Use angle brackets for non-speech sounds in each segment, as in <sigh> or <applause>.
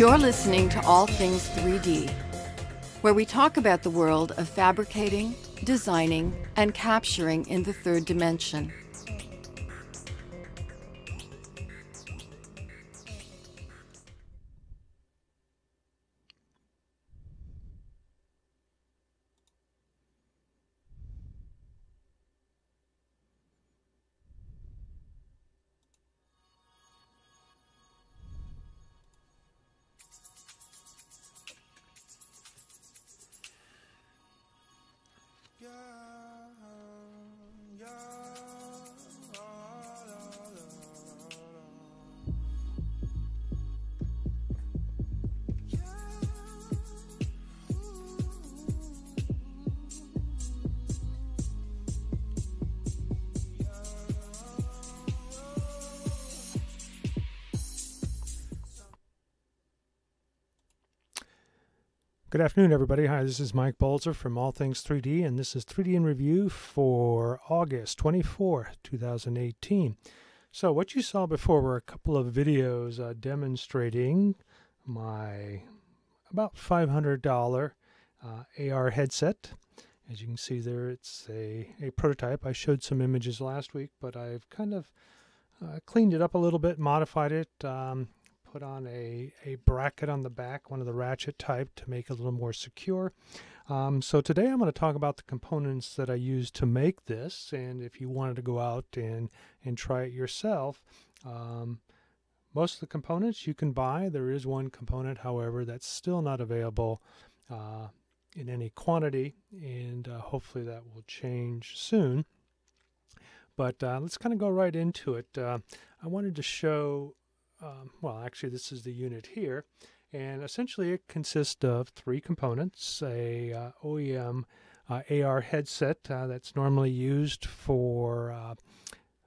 You're listening to All Things 3D, where we talk about the world of fabricating, designing, and capturing in the third dimension. Good afternoon, everybody. Hi, this is Mike Bolzer from All Things 3D, and this is 3D in Review for August 24, 2018. So, what you saw before were a couple of videos uh, demonstrating my about $500 uh, AR headset. As you can see there, it's a, a prototype. I showed some images last week, but I've kind of uh, cleaned it up a little bit, modified it. Um, put on a, a bracket on the back, one of the ratchet type to make it a little more secure. Um, so today I'm going to talk about the components that I used to make this and if you wanted to go out and, and try it yourself, um, most of the components you can buy. There is one component, however, that's still not available uh, in any quantity and uh, hopefully that will change soon. But uh, let's kind of go right into it. Uh, I wanted to show um, well, actually, this is the unit here. And essentially, it consists of three components a uh, OEM uh, AR headset uh, that's normally used for uh,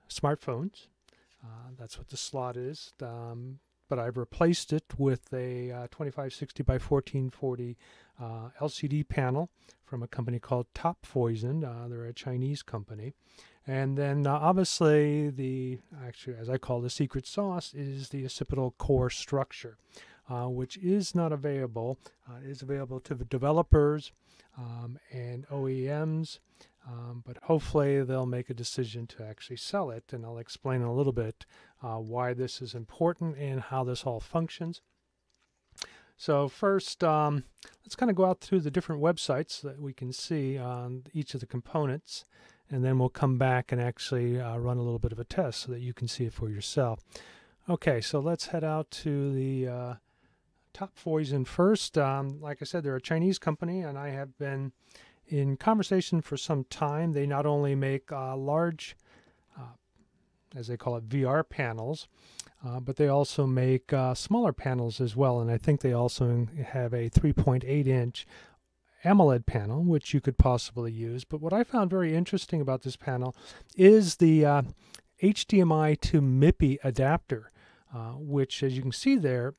smartphones. Uh, that's what the slot is. Um, but I've replaced it with a uh, 2560 by 1440 LCD panel from a company called TopFoison. they're a Chinese company. And then uh, obviously the, actually as I call the secret sauce, is the occipital core structure, uh, which is not available. Uh, available to the developers um, and OEMs, um, but hopefully they'll make a decision to actually sell it. And I'll explain a little bit uh, why this is important and how this all functions. So first, um, let's kind of go out through the different websites that we can see on each of the components and then we'll come back and actually uh, run a little bit of a test so that you can see it for yourself. Okay, so let's head out to the uh, TopFoison first. Um, like I said, they're a Chinese company, and I have been in conversation for some time. They not only make uh, large, uh, as they call it, VR panels, uh, but they also make uh, smaller panels as well. And I think they also have a 3.8 inch AMOLED panel, which you could possibly use. But what I found very interesting about this panel is the uh, HDMI to MIPI adapter, uh, which, as you can see there,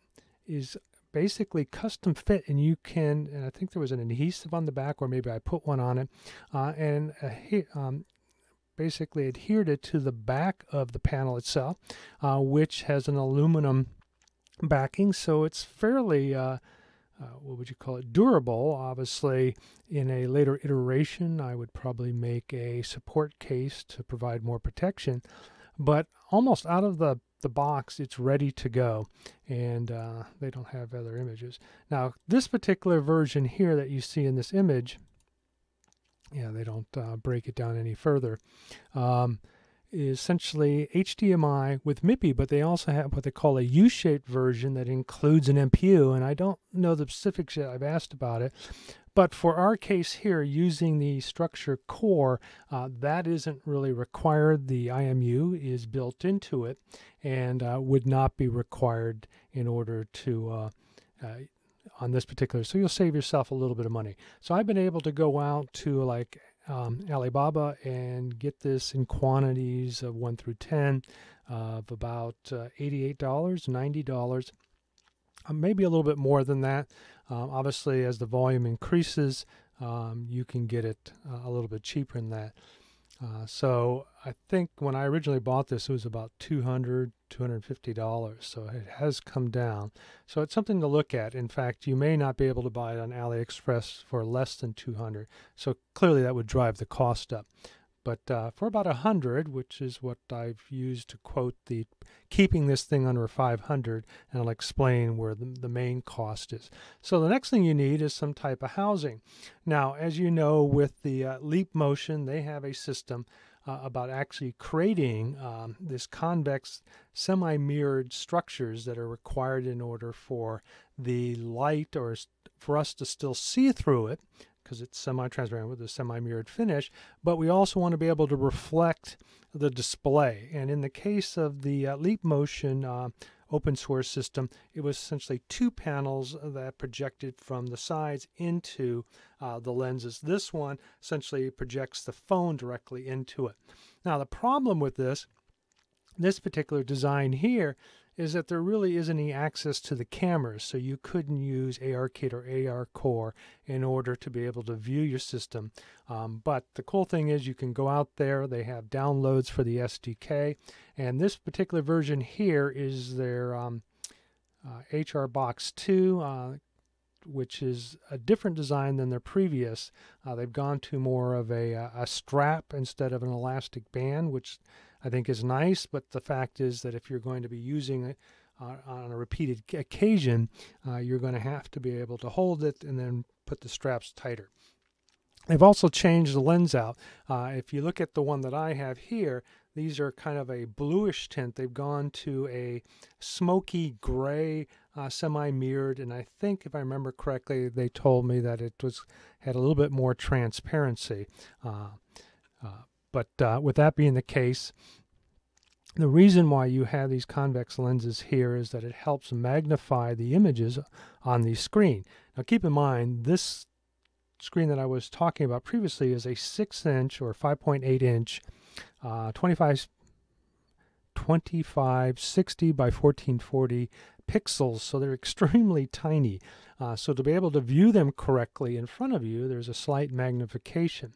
is basically custom fit and you can and i think there was an adhesive on the back or maybe i put one on it uh, and uh, um, basically adhered it to the back of the panel itself uh, which has an aluminum backing so it's fairly uh, what would you call it, durable. Obviously, in a later iteration, I would probably make a support case to provide more protection. But almost out of the, the box, it's ready to go, and uh, they don't have other images. Now, this particular version here that you see in this image, yeah, they don't uh, break it down any further. Um, essentially HDMI with MIPI, but they also have what they call a U-shaped version that includes an MPU, and I don't know the specifics yet. I've asked about it. But for our case here, using the structure core, uh, that isn't really required. The IMU is built into it and uh, would not be required in order to uh, uh on this particular. So you'll save yourself a little bit of money. So I've been able to go out to like um, Alibaba and get this in quantities of 1 through 10 of about uh, $88, $90, uh, maybe a little bit more than that. Um, obviously, as the volume increases, um, you can get it uh, a little bit cheaper than that. Uh, so I think when I originally bought this, it was about 200 $250. So it has come down. So it's something to look at. In fact, you may not be able to buy it on AliExpress for less than 200. So clearly that would drive the cost up. But uh, for about 100, which is what I've used to quote the keeping this thing under 500, and I'll explain where the, the main cost is. So the next thing you need is some type of housing. Now, as you know, with the uh, Leap Motion, they have a system uh, about actually creating um, this convex semi-mirrored structures that are required in order for the light or for us to still see through it because it's semi-transparent with a semi-mirrored finish, but we also want to be able to reflect the display. And in the case of the uh, Leap Motion uh, open source system, it was essentially two panels that projected from the sides into uh, the lenses. This one essentially projects the phone directly into it. Now the problem with this, this particular design here, is that there really isn't any access to the cameras, so you couldn't use ARKit or ARCore in order to be able to view your system. Um, but the cool thing is you can go out there, they have downloads for the SDK, and this particular version here is their um, uh, HR Box 2, uh, which is a different design than their previous. Uh, they've gone to more of a, uh, a strap instead of an elastic band, which I think is nice, but the fact is that if you're going to be using it uh, on a repeated occasion, uh, you're going to have to be able to hold it and then put the straps tighter. They've also changed the lens out. Uh, if you look at the one that I have here, these are kind of a bluish tint. They've gone to a smoky gray, uh, semi-mirrored, and I think, if I remember correctly, they told me that it was had a little bit more transparency. Uh, uh but uh, with that being the case, the reason why you have these convex lenses here is that it helps magnify the images on the screen. Now keep in mind, this screen that I was talking about previously is a 6 inch or 5.8 inch uh, 25 2560 by 1440 pixels, so they're <laughs> extremely tiny. Uh, so to be able to view them correctly in front of you, there's a slight magnification.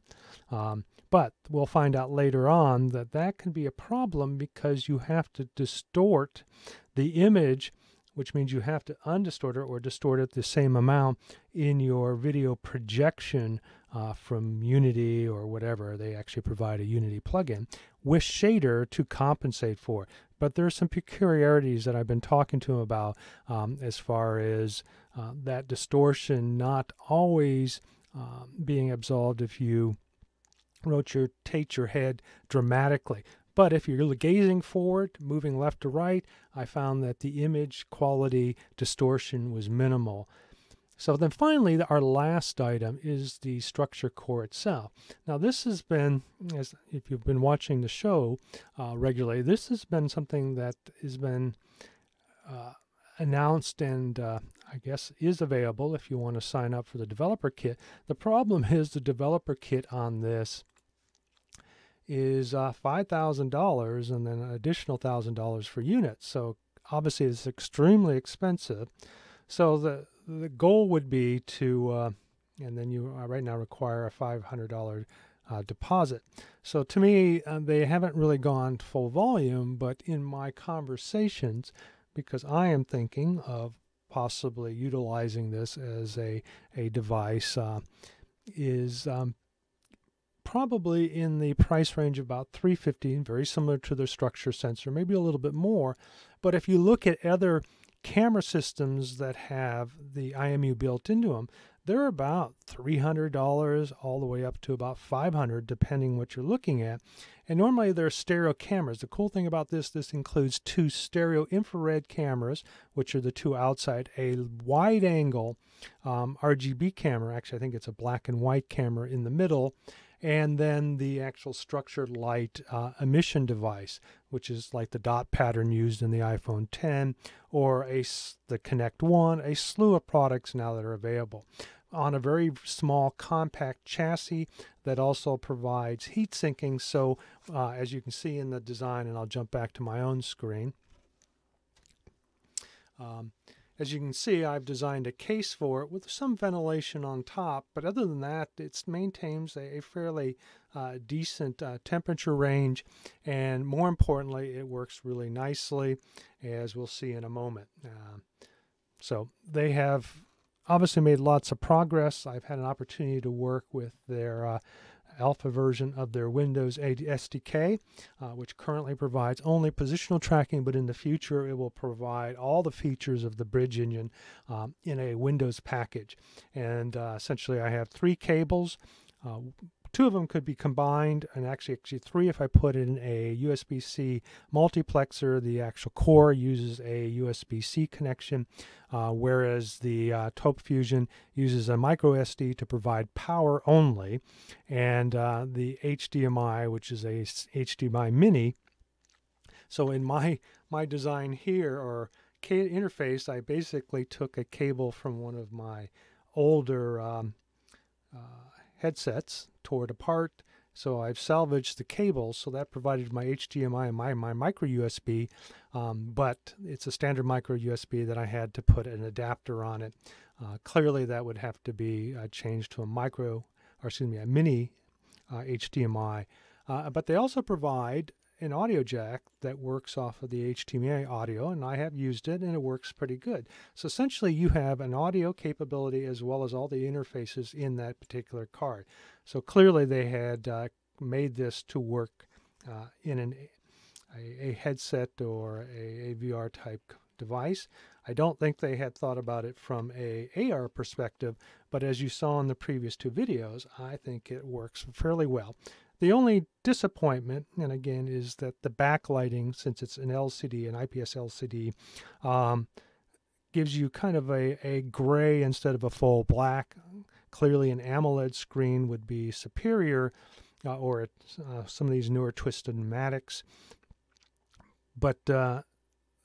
Um, but we'll find out later on that that can be a problem because you have to distort the image, which means you have to undistort it or distort it the same amount in your video projection uh, from Unity or whatever. They actually provide a Unity plugin with shader to compensate for. But there are some peculiarities that I've been talking to him about um, as far as uh, that distortion not always uh, being absolved if you rotate your head dramatically. But if you're gazing forward, moving left to right, I found that the image quality distortion was minimal. So then finally, our last item is the structure core itself. Now this has been, as if you've been watching the show uh, regularly, this has been something that has been uh, announced and uh, I guess is available if you want to sign up for the developer kit. The problem is the developer kit on this is uh, $5,000 and then an additional $1,000 for units. So obviously it's extremely expensive. So the the goal would be to, uh, and then you uh, right now require a $500 uh, deposit. So to me, uh, they haven't really gone full volume, but in my conversations, because I am thinking of possibly utilizing this as a, a device, uh, is um, probably in the price range of about 350 very similar to the structure sensor maybe a little bit more. But if you look at other camera systems that have the IMU built into them they're about $300 all the way up to about 500 depending what you're looking at. And normally they're stereo cameras. The cool thing about this this includes two stereo infrared cameras which are the two outside a wide angle um, RGB camera actually I think it's a black and white camera in the middle and then the actual structured light uh, emission device, which is like the dot pattern used in the iPhone 10 or a, the Kinect One, a slew of products now that are available on a very small compact chassis that also provides heat sinking. So uh, as you can see in the design, and I'll jump back to my own screen. Um, as you can see, I've designed a case for it with some ventilation on top, but other than that, it maintains a, fairly uh, decent uh, temperature range, and more importantly, it works really nicely, as we'll see in a moment. Uh, so they have obviously made lots of progress. I've had an opportunity to work with their uh, alpha version of their Windows 8 SDK, uh, which currently provides only positional tracking, but in the future it will provide all the features of the Bridge engine um, in a Windows package. And uh, essentially, I have three cables. Uh, two of them could be combined, and actually, actually three if I put in a USB-C multiplexer. The actual core uses a USB-C connection, uh, whereas the uh, Fusion uses a micro SD to provide power only, and uh, the HDMI, which is a HDMI Mini. So in my my design here, or interface, I basically took a cable from one of my older um, uh, headsets, tore it apart. So I've salvaged the cable, so that provided my HDMI and my, my micro USB, um, but it's a standard micro USB that I had to put an adapter on it. Uh, clearly, that would have to be uh, changed to a micro, or excuse me, a mini uh, HDMI. Uh, but they also provide an audio jack that works off of the HDMI audio, and I have used it, and it works pretty good. So essentially, you have an audio capability as well as all the interfaces in that particular card. So clearly, they had uh, made this to work uh, in an, a, a, headset or a, a VR type device. I don't think they had thought about it from a AR perspective, but as you saw in the previous two videos, I think it works fairly well. The only disappointment, and again, is that the backlighting, since it's an LCD, an IPS LCD, um, gives you kind of a, a gray instead of a full black. Clearly, an AMOLED screen would be superior, uh, or uh, some of these newer twisted matics. But uh,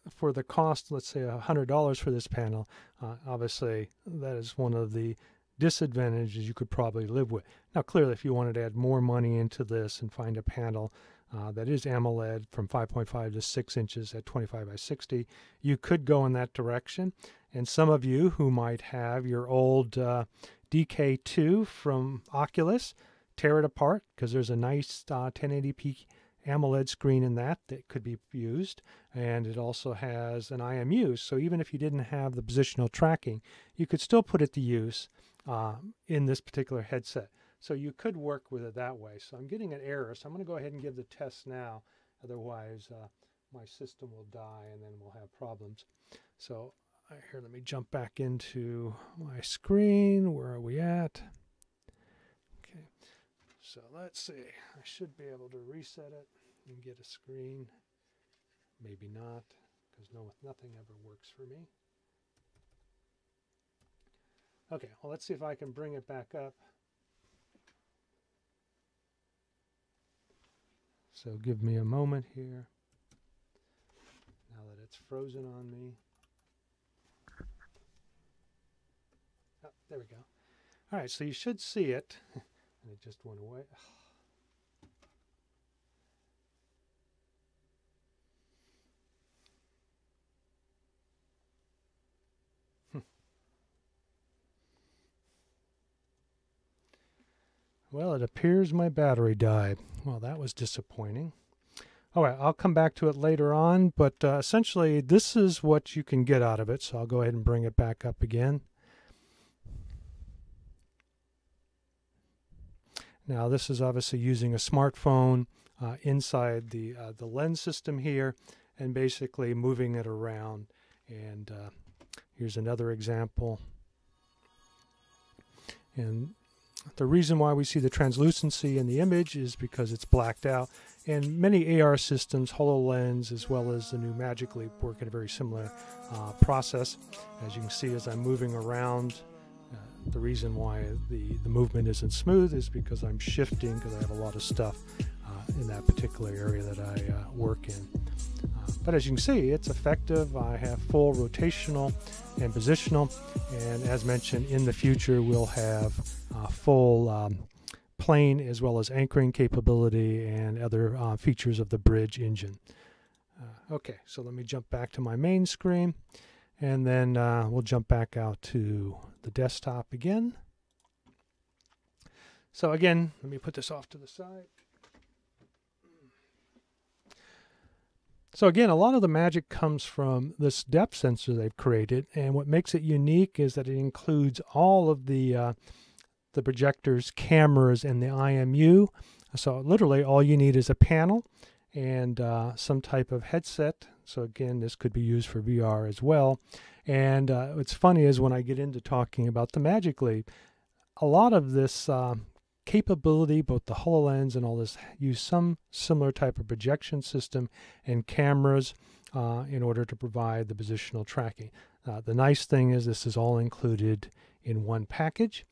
for the cost, let's say $100 for this panel, uh, obviously that is one of the disadvantages you could probably live with. Now, clearly, if you wanted to add more money into this and find a panel uh, that is AMOLED from 5.5 to 6 inches at 25 by 60, you could go in that direction. And some of you who might have your old uh, DK2 from Oculus, tear it apart because there's a nice uh, 1080p AMOLED screen in that that could be used. And it also has an IMU. So even if you didn't have the positional tracking, you could still put it to use uh, in this particular headset. So you could work with it that way. So I'm getting an error. So I'm going to go ahead and give the test now. Otherwise, uh, my system will die and then we'll have problems. So uh, here, let me jump back into my screen. Where are we at? Okay. So let's see. I should be able to reset it and get a screen. Maybe not, because no, nothing ever works for me. Okay, well, let's see if I can bring it back up. So give me a moment here. Now that it's frozen on me. Oh, there we go. All right, so you should see it. <laughs> and it just went away. <sighs> Oh. Well, it appears my battery died. Well, that was disappointing. All right, I'll come back to it later on, but uh, essentially this is what you can get out of it. So I'll go ahead and bring it back up again. Now this is obviously using a smartphone uh, inside the, uh, the lens system here and basically moving it around. And uh, here's another example. And the reason why we see the translucency in the image is because it's blacked out. And many AR systems, HoloLens as well as the new Magic Leap, work in a very similar uh, process. As you can see, as I'm moving around, uh, the reason why the, the movement isn't smooth is because I'm shifting because I have a lot of stuff in that particular area that I uh, work in. Uh, but as you can see, it's effective. I have full rotational and positional. And as mentioned, in the future, we'll have uh, full um, plane as well as anchoring capability and other uh, features of the bridge engine. Uh, okay, so let me jump back to my main screen. and then uh, we'll jump back out to the desktop again. So again, let me put this off to the side. So again, a lot of the magic comes from this depth sensor they've created, and what makes it unique is that it includes all of the uh, the projectors, cameras, and the IMU. So literally, all you need is a panel and uh, some type of headset. So again, this could be used for VR as well. And uh, what's funny is when I get into talking about the Magic Leap, a lot of this uh, capability, both the HoloLens and all this, use some similar type of projection system and cameras uh, in order to provide the positional tracking. Uh, the nice thing is this is all included in one package.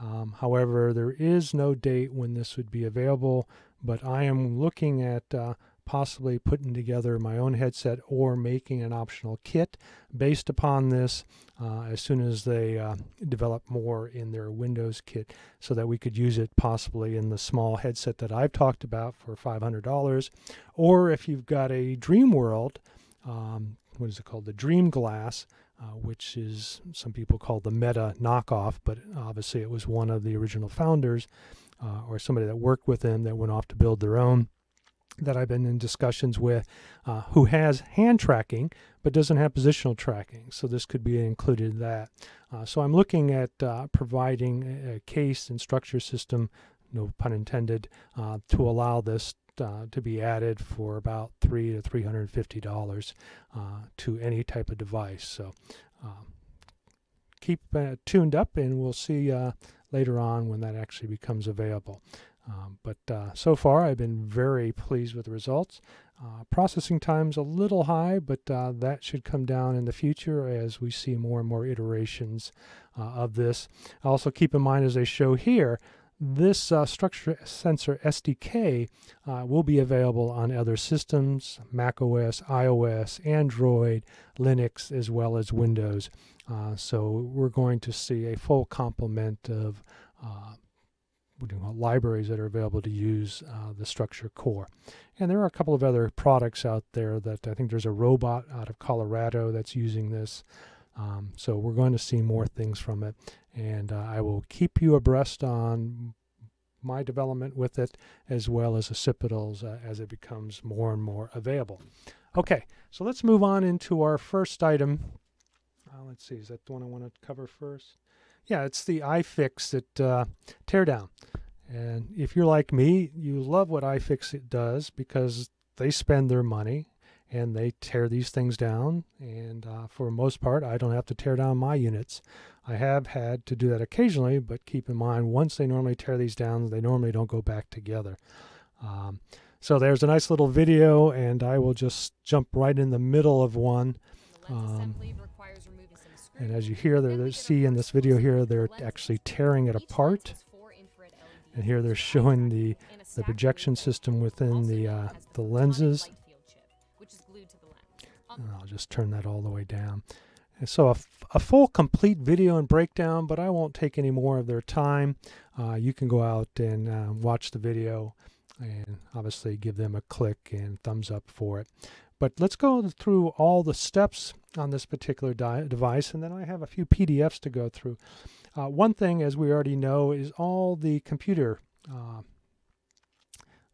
Um, however, there is no date when this would be available, but I am looking at uh, possibly putting together my own headset or making an optional kit based upon this uh, as soon as they uh, develop more in their Windows kit so that we could use it possibly in the small headset that I've talked about for $500. Or if you've got a Dream World, um, what is it called? The Dream Glass. Uh, which is some people call the Meta knockoff, but obviously it was one of the original founders uh, or somebody that worked with them that went off to build their own that I've been in discussions with uh, who has hand tracking but doesn't have positional tracking. So this could be included in that. Uh, so I'm looking at uh, providing a case and structure system, no pun intended, uh, to allow this uh, to be added for about three to three hundred fifty dollars uh, to any type of device. So um, keep tuned up, and we'll see later on when that actually becomes available. Um, but uh, so far, I've been very pleased with the results. Uh, processing time's a little high, but uh, that should come down in the future as we see more and more iterations uh, of this. Also, keep in mind as they show here, this uh, structure sensor SDK uh, will be available on other systems, Mac OS, iOS, Android, Linux, as well as Windows. so we're going to see a full complement of libraries that are available to use uh, the structure core. And there are a couple of other products out there that I think there's a robot out of Colorado that's using this. Um, so we're going to see more things from it. And uh, I will keep you abreast on my development with it as well as Occipital's uh, as it becomes more and more available. Okay, so let's move on into our first item. Uh, let's see, is that the one I want to cover first? Yeah, it's the iFixit uh, teardown. And if you're like me, you love what iFixit does because they spend their money and they tear these things down. And uh, for most part, I don't have to tear down my units. I have had to do that occasionally, but keep in mind, once they normally tear these down, they normally don't go back together. Um, so there's a nice little video, and I will just jump right in the middle of one. Um, and as you hear, they see in this video here, they're actually tearing it apart. And here they're showing the, the projection system within the, uh, the lenses. And I'll just turn that all the way down. And so a, a full complete video and breakdown, but I won't take any more of their time. Uh, you can go out and uh, watch the video and obviously give them a click and thumbs up for it. But let's go through all the steps on this particular device, and then I have a few PDFs to go through. Uh, one thing, as we already know, is all the computer, uh,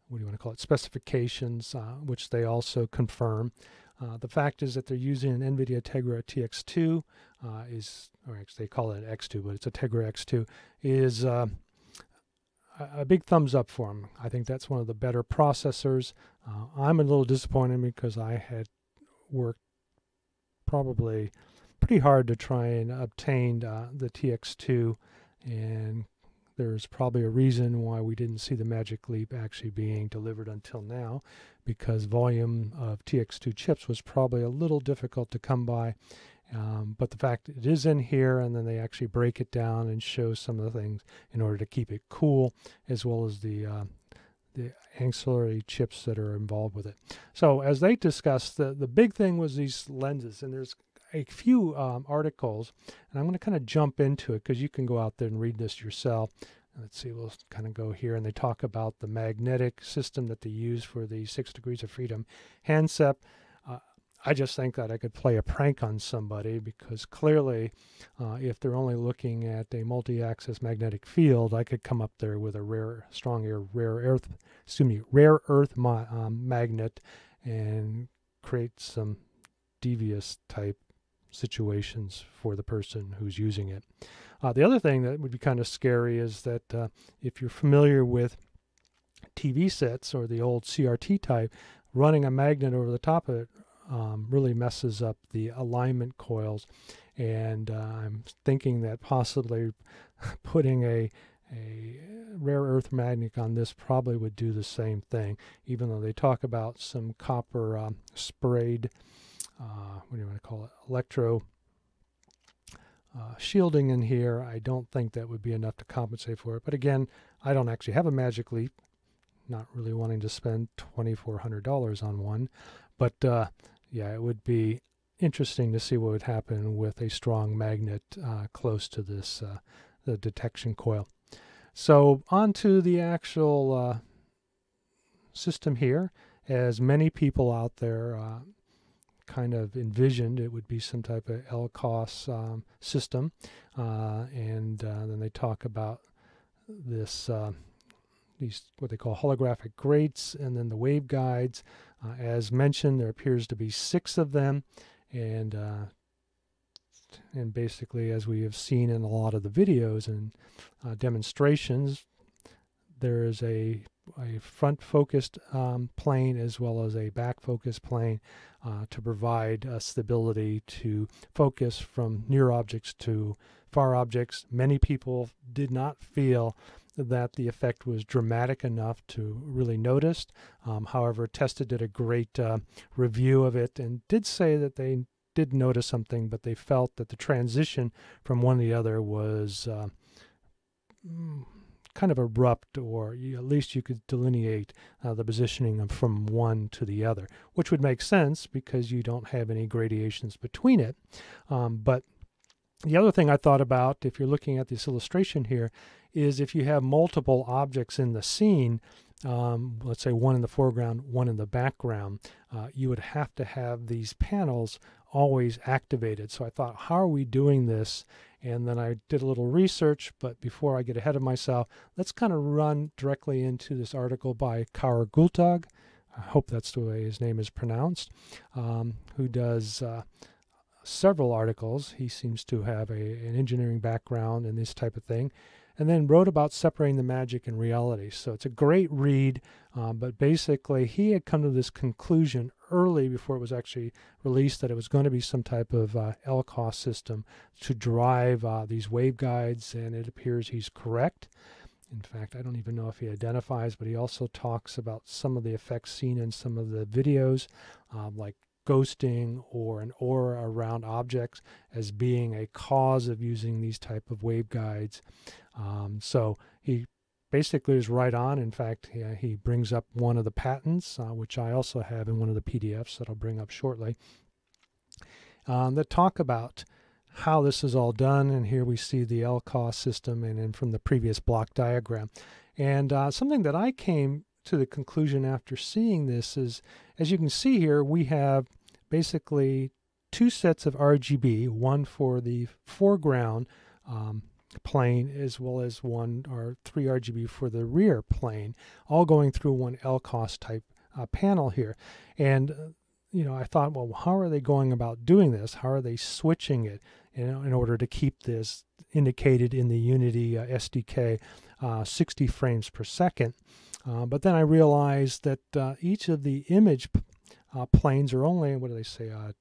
what do you want to call it, specifications, uh, which they also confirm. Uh, the fact is that they're using an NVIDIA Tegra TX2, uh, is, or actually they call it X2, but it's a Tegra X2, is uh, a big thumbs up for them. I think that's one of the better processors. Uh, I'm a little disappointed because I had worked probably pretty hard to try and obtain uh, the TX2, and there's probably a reason why we didn't see the Magic Leap actually being delivered until now, because volume of TX2 chips was probably a little difficult to come by. Um, but the fact it is in here, and then they actually break it down and show some of the things in order to keep it cool, as well as the uh, the ancillary chips that are involved with it. So as they discussed, the the big thing was these lenses, and there's a few um, articles, and I'm going to kind of jump into it because you can go out there and read this yourself. Let's see, we'll kind of go here, and they talk about the magnetic system that they use for the Six Degrees of Freedom handset. I just think that I could play a prank on somebody because clearly, uh, if they're only looking at a multi-axis magnetic field, I could come up there with a rare, strong air, rare earth, excuse me, rare earth ma- um, magnet, and create some devious type situations for the person who's using it. Uh, the other thing that would be kind of scary is that uh, if you're familiar with TV sets or the old CRT type, running a magnet over the top of it um, really messes up the alignment coils. And uh, I'm thinking that possibly <laughs> putting a a rare earth magnet on this probably would do the same thing, even though they talk about some copper um, sprayed, uh, what do you want to call it, electro uh, shielding in here. I don't think that would be enough to compensate for it. But again, I don't actually have a Magic Leap, not really wanting to spend $2,400 on one. But uh, yeah, it would be interesting to see what would happen with a strong magnet uh, close to this uh, the detection coil. So on to the actual uh, system here. As many people out there uh, kind of envisioned, it would be some type of LCOS um, system. Uh, and uh, then they talk about this these what they call holographic grates and then the waveguides. Uh, as mentioned, there appears to be six of them, and uh, and basically, as we have seen in a lot of the videos and uh, demonstrations, there is a a front focused um, plane as well as a back focused plane uh, to provide uh, stability to focus from near objects to far objects. Many people did not feel that the effect was dramatic enough to really notice. Um, however, Tested did a great uh, review of it and did say that they did notice something, but they felt that the transition from one to the other was uh, mm, kind of abrupt, or at least you could delineate uh, the positioning from one to the other, which would make sense because you don't have any gradations between it. Um, but the other thing I thought about, if you're looking at this illustration here, is if you have multiple objects in the scene, um, let's say one in the foreground, one in the background, uh, you would have to have these panels always activated. So I thought, how are we doing this? And then I did a little research, but before I get ahead of myself, let's kind of run directly into this article by Karl Guttag. I hope that's the way his name is pronounced, um, who does uh, several articles. He seems to have a, an engineering background and this type of thing and then wrote about separating the magic and reality. So it's a great read, um, but basically he had come to this conclusion early before it was actually released that it was going to be some type of uh, LCOS system to drive uh, these waveguides, and it appears he's correct. In fact, I don't even know if he identifies, but he also talks about some of the effects seen in some of the videos, um, like ghosting or an aura around objects as being a cause of using these type of waveguides. Um, so he basically is right on. In fact, he, he brings up one of the patents, uh, which I also have in one of the PDFs that I'll bring up shortly, um, that talk about how this is all done. And here we see the LCOS system and then from the previous block diagram. And uh, something that I came to the conclusion after seeing this is, as you can see here, we have basically two sets of RGB, one for the foreground um, plane as well as one or three RGB for the rear plane, all going through one LCOS type uh, panel here. And, uh, you know, I thought, well, how are they going about doing this? How are they switching it in, in order to keep this indicated in the Unity uh, SDK uh, 60 frames per second? Uh, but then I realized that uh, each of the image planes are only, what do they say, I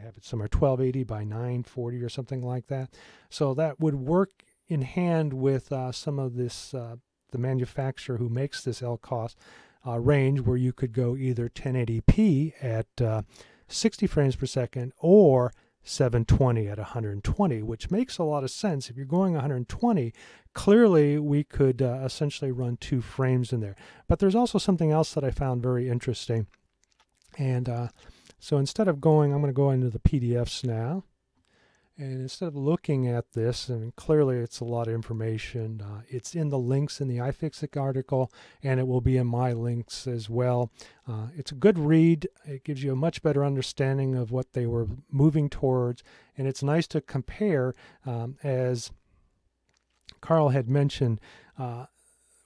have it somewhere 1280 by 940 or something like that. So that would work in hand with uh, some of this, uh, the manufacturer who makes this LCOS uh, range where you could go either 1080p at uh, 60 frames per second or 720 at 120, which makes a lot of sense. If you're going 120, clearly we could uh, essentially run two frames in there. But there's also something else that I found very interesting. And uh, so instead of going, I'm going to go into the PDFs now. And instead of looking at this, and clearly it's a lot of information, uh, it's in the links in the iFixit article, and it will be in my links as well. Uh, it's a good read. It gives you a much better understanding of what they were moving towards, and it's nice to compare um, as Karl had mentioned. Uh,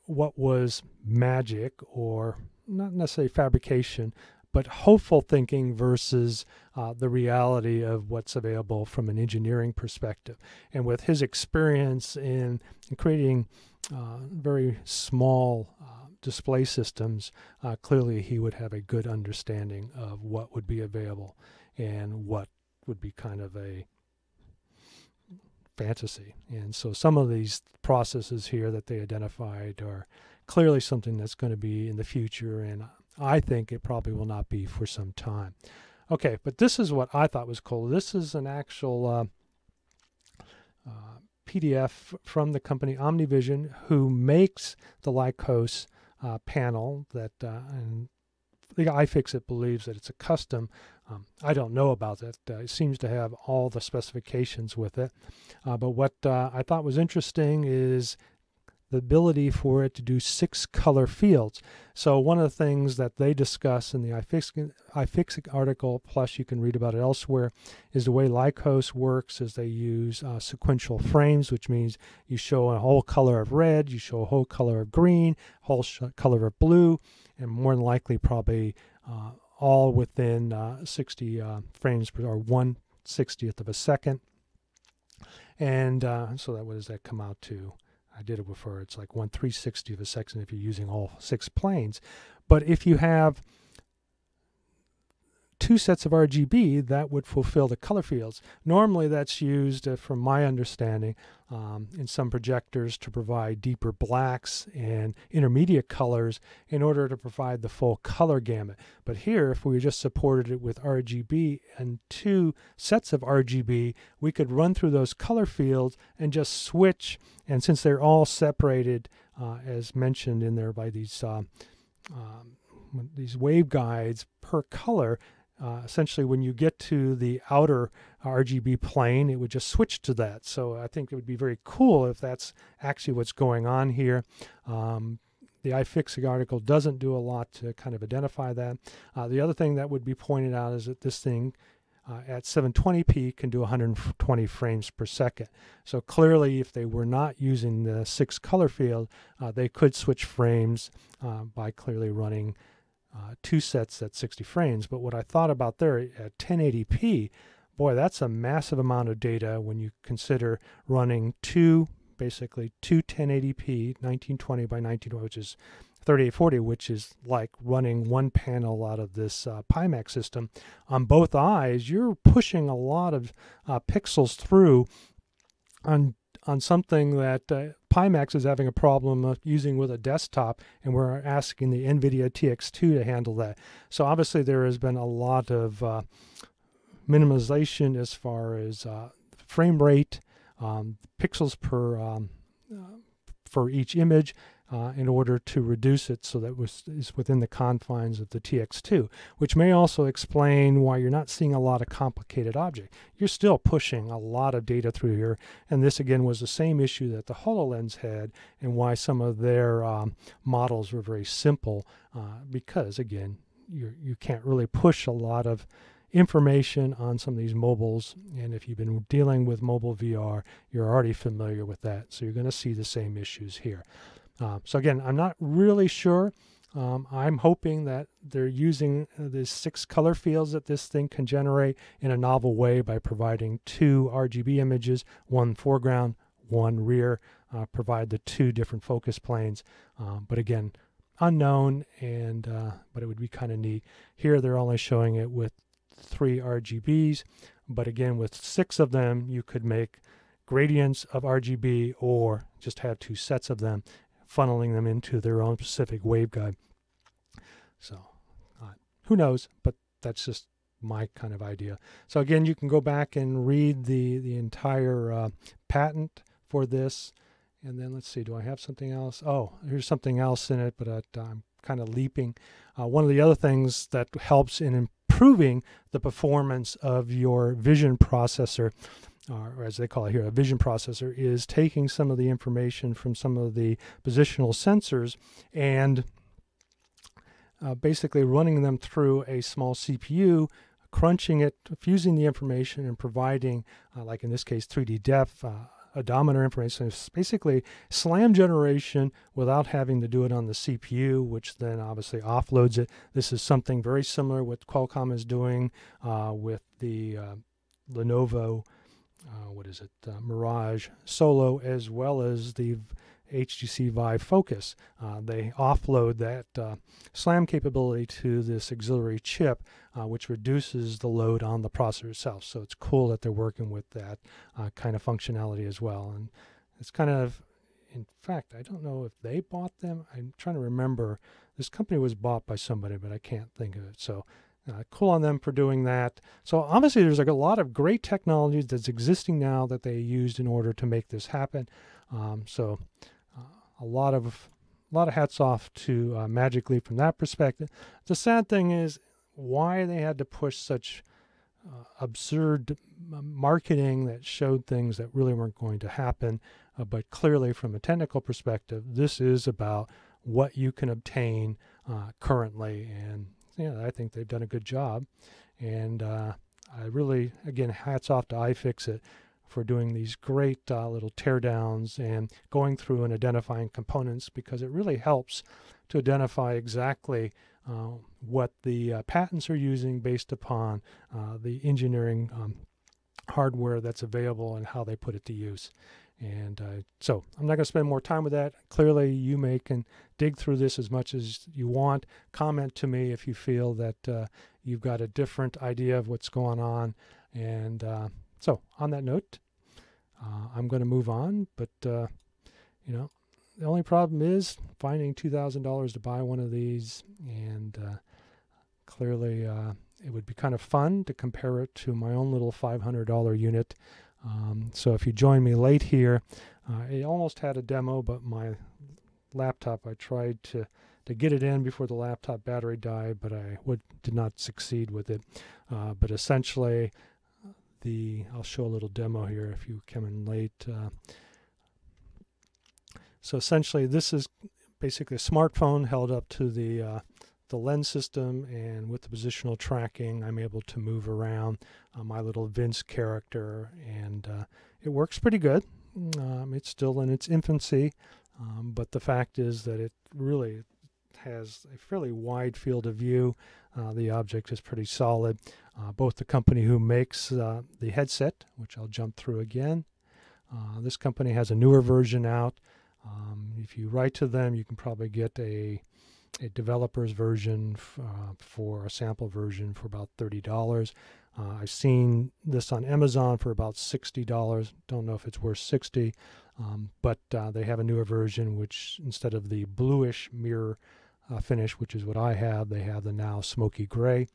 what was magic or not necessarily fabrication, but hopeful thinking versus uh, the reality of what's available from an engineering perspective. And with his experience in, in creating uh, very small uh, display systems, uh, clearly he would have a good understanding of what would be available and what would be kind of a fantasy. And so some of these processes here that they identified are clearly something that's going to be in the future, and I think it probably will not be for some time. Okay, but this is what I thought was cool. This is an actual uh, uh, PDF from the company OmniVision, who makes the LCOS uh, panel that, uh, and the iFixit believes that it's a custom. Um, I don't know about that. Uh, it seems to have all the specifications with it. Uh, but what I thought was interesting is the ability for it to do six color fields. So one of the things that they discuss in the iFixit, article, plus you can read about it elsewhere, is the way LCOS works is they use uh, sequential frames, which means you show a whole color of red, you show a whole color of green, whole color of blue, and more than likely probably uh, all within uh, 60 uh, frames per, or 1 60th of a second. And uh, so that what does that come out to? I did it before. It's like one 360 of a second if you're using all six planes. But if you have two sets of RGB, that would fulfill the color fields. Normally, that's used, uh, from my understanding, um, in some projectors to provide deeper blacks and intermediate colors in order to provide the full color gamut. But here, if we just supported it with RGB and two sets of RGB, we could run through those color fields and just switch. And since they're all separated, uh, as mentioned in there by these uh, um, these waveguides per color, uh, essentially when you get to the outer RGB plane, it would just switch to that. So I think it would be very cool if that's actually what's going on here. Um, the iFixit article doesn't do a lot to kind of identify that. Uh, the other thing that would be pointed out is that this thing uh, at 720p can do 120 frames per second. So clearly, if they were not using the six color field, uh, they could switch frames uh, by clearly running uh, two sets at 60 frames. But what I thought about there at 1080p, boy, that's a massive amount of data when you consider running two, basically two 1080p 1920 by 1920, which is 3840, which is like running one panel out of this uh, Pimax system. On both eyes, you're pushing a lot of uh, pixels through on on something that uh, Pimax is having a problem of using with a desktop, and we're asking the NVIDIA TX2 to handle that. So obviously there has been a lot of uh, minimization as far as uh, frame rate, um, pixels per um, uh, for each image, uh, in order to reduce it so that was, is within the confines of the TX2, which may also explain why you're not seeing a lot of complicated object. You're still pushing a lot of data through here, and this again was the same issue that the HoloLens had and why some of their um, models were very simple uh, because again, you you can't really push a lot of information on some of these mobiles. And if you've been dealing with mobile VR, you're already familiar with that. So you're going to see the same issues here. Uh, so again, I'm not really sure. Um, I'm hoping that they're using uh, the six color fields that this thing can generate in a novel way by providing two RGB images, one foreground, one rear, uh, provide the two different focus planes. Um, but again, unknown, and uh, but it would be kind of neat. Here they're only showing it with three RGBs, but again, with six of them, you could make gradients of RGB or just have two sets of them funneling them into their own specific waveguide. So, uh, who knows? But that's just my kind of idea. So again, you can go back and read the the entire uh, patent for this, and then let's see. Do I have something else? Oh, here's something else in it, but uh, I'm kind of leaping. Uh, one of the other things that helps in improving the performance of your vision processor or as they call it here, a vision processor, is taking some of the information from some of the positional sensors and uh, basically running them through a small CPU, crunching it, fusing the information, and providing, uh, like in this case, 3D depth, uh, odometer information. It's basically SLAM generation without having to do it on the CPU, which then obviously offloads it. This is something very similar what Qualcomm is doing uh, with the uh, Lenovo, uh, what is it, uh, Mirage Solo, as well as the HTC Vive Focus. Uh, they offload that uh, SLAM capability to this auxiliary chip, uh, which reduces the load on the processor itself. So it's cool that they're working with that kind of functionality as well. And it's kind of, in fact, I don't know if they bought them. I'm trying to remember. This company was bought by somebody, but I can't think of it. So uh, cool on them for doing that. So obviously, there's like a lot of great technology that's existing now that they used in order to make this happen. Um, so a lot of a lot of hats off to uh, Magic Leap from that perspective. The sad thing is why they had to push such uh, absurd marketing that showed things that really weren't going to happen. Uh, but clearly, from a technical perspective, this is about what you can obtain uh, currently, and yeah, I think they've done a good job. And uh, I really, again, hats off to iFixit for doing these great uh, little teardowns and going through and identifying components because it really helps to identify exactly uh, what the uh, patents are using based upon uh, the engineering um, hardware that's available and how they put it to use. And uh, so I'm not going to spend more time with that. Clearly, you may can dig through this as much as you want. Comment to me if you feel that uh, you've got a different idea of what's going on. And so, on that note, uh, I'm going to move on, but uh, you know, the only problem is finding two thousand dollars to buy one of these, and uh, clearly uh, it would be kind of fun to compare it to my own little five hundred dollar unit. Um, so if you join me late here, uh, it almost had a demo, but my laptop I tried to to get it in before the laptop battery died, but I would did not succeed with it. Uh, but essentially, the, I'll show a little demo here if you come in late. Uh, so essentially this is basically a smartphone held up to the uh, the lens system and with the positional tracking I'm able to move around uh, my little Vince character and uh, it works pretty good. Um, it's still in its infancy um, but the fact is that it really has a fairly wide field of view. Uh, the object is pretty solid. Uh, both the company who makes uh, the headset, which I'll jump through again, uh, this company has a newer version out. Um, if you write to them, you can probably get a a developer's version uh, for a sample version for about $30. Uh, I've seen this on Amazon for about $60. Don't know if it's worth 60 um, but uh, they have a newer version which instead of the bluish mirror uh, finish, which is what I have. They have the now smoky gray.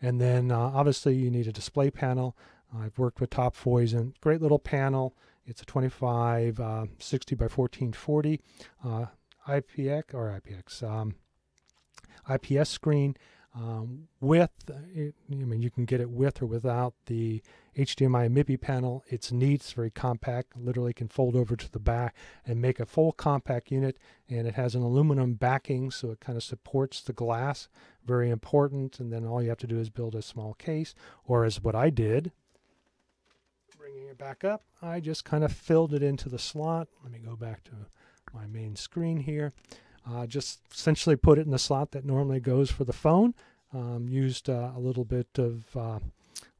And then uh, obviously you need a display panel. I've worked with TopFoison great little panel. It's a 25 uh, 60 by 1440 uh, IPX or IPX um, IPS screen um, with. It, I mean, you can get it with or without the HDMI MIPI panel. It's neat, it's very compact, literally can fold over to the back and make a full compact unit. And it has an aluminum backing, so it kind of supports the glass, very important. And then all you have to do is build a small case, or as what I did, bringing it back up, I just kind of filled it into the slot. Let me go back to my main screen here. Uh, just essentially put it in the slot that normally goes for the phone. Um, used uh, a little bit of, uh,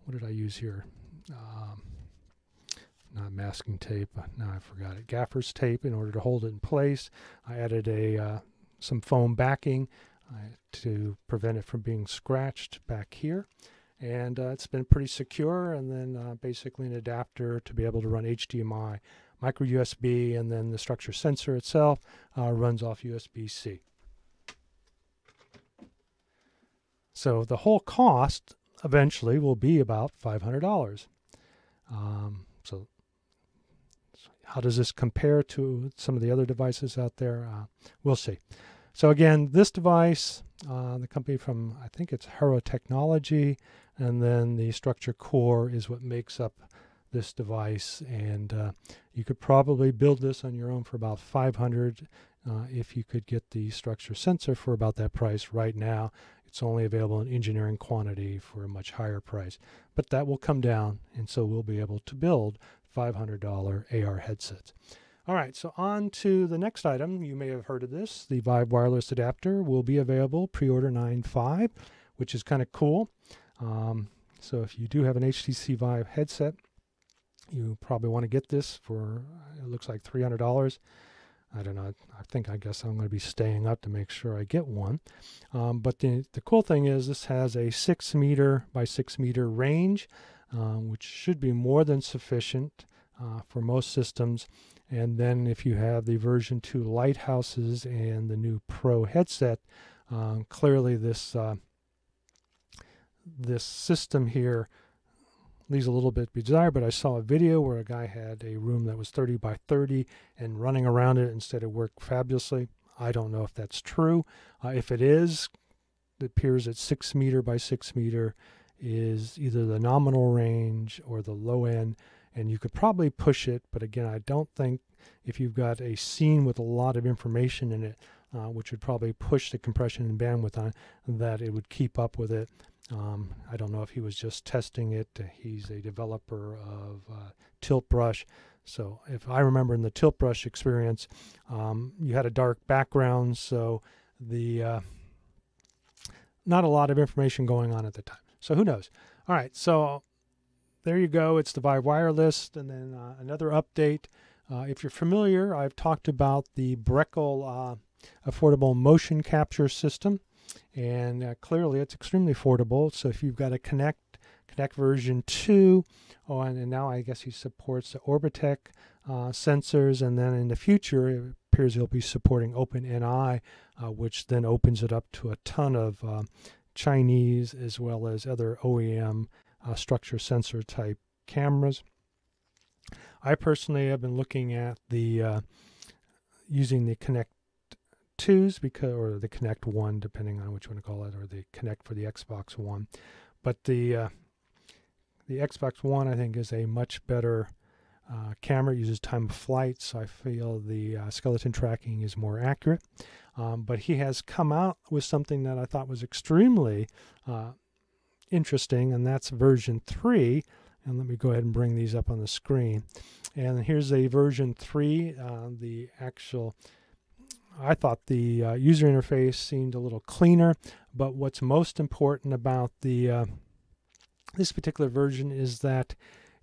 what did I use here? um, not masking tape. Uh, now I forgot it. Gaffer's tape in order to hold it in place. I added a uh, some foam backing uh, to prevent it from being scratched back here. And it's been pretty secure. And then basically an adapter to be able to run HDMI, micro USB, and then the structure sensor itself uh, runs off USB-C. So the whole cost eventually will be about $500. Um, so, so, how does this compare to some of the other devices out there? Uh, we'll see. So again, this device, uh, the company from, I think it's Hero Technology, and then the structure core is what makes up this device, and uh, you could probably build this on your own for about 500 uh, if you could get the structure sensor for about that price right now. It's only available in engineering quantity for a much higher price, but that will come down, and so we'll be able to build $500 AR headsets. All right, so on to the next item. You may have heard of this. The Vive wireless adapter will be available pre-order 9.5, which is kind of cool. Um, so if you do have an HTC Vive headset, you probably want to get this for, it looks like $300. I don't know. I think I guess I'm going to be staying up to make sure I get one. Um, but the, the cool thing is this has a 6 meter by 6 meter range, um, which should be more than sufficient uh, for most systems. And then if you have the version 2 lighthouses and the new Pro headset, um, clearly this uh, this system here leaves a little bit to be desired, but I saw a video where a guy had a room that was 30 by 30 and running around it instead of work fabulously. I don't know if that's true. Uh, if it is, it appears that 6 meter by 6 meter is either the nominal range or the low end, and you could probably push it, but again, I don't think if you've got a scene with a lot of information in it, uh, which would probably push the compression and bandwidth on, that it would keep up with it. Um, I don't know if he was just testing it. He's a developer of uh, Tilt Brush. So if I remember in the Tilt Brush experience, um, you had a dark background, so the uh, not a lot of information going on at the time. So who knows? All right, so there you go. It's the Vive Wireless, and then uh, another update. Uh, if you're familiar, I've talked about the Brekel uh, affordable motion capture system and uh, clearly it's extremely affordable. So if you've got a Kinect Kinect version two, oh, and, and now I guess he supports the Orbbec uh, sensors, and then in the future it appears he'll be supporting OpenNI, uh, which then opens it up to a ton of uh, Chinese as well as other OEM uh, structure sensor type cameras. I personally have been looking at the uh, using the Kinect 2s because or the Kinect 1 depending on which one to call it or the Kinect for the Xbox 1. But the uh, the Xbox 1 I think is a much better uh, camera it uses time of flight, so I feel the uh, skeleton tracking is more accurate. Um, but he has come out with something that I thought was extremely uh, interesting, and that's version 3. And let me go ahead and bring these up on the screen. And here's a version 3, uh, the actual I thought the uh, user interface seemed a little cleaner, but what's most important about the uh, this particular version is that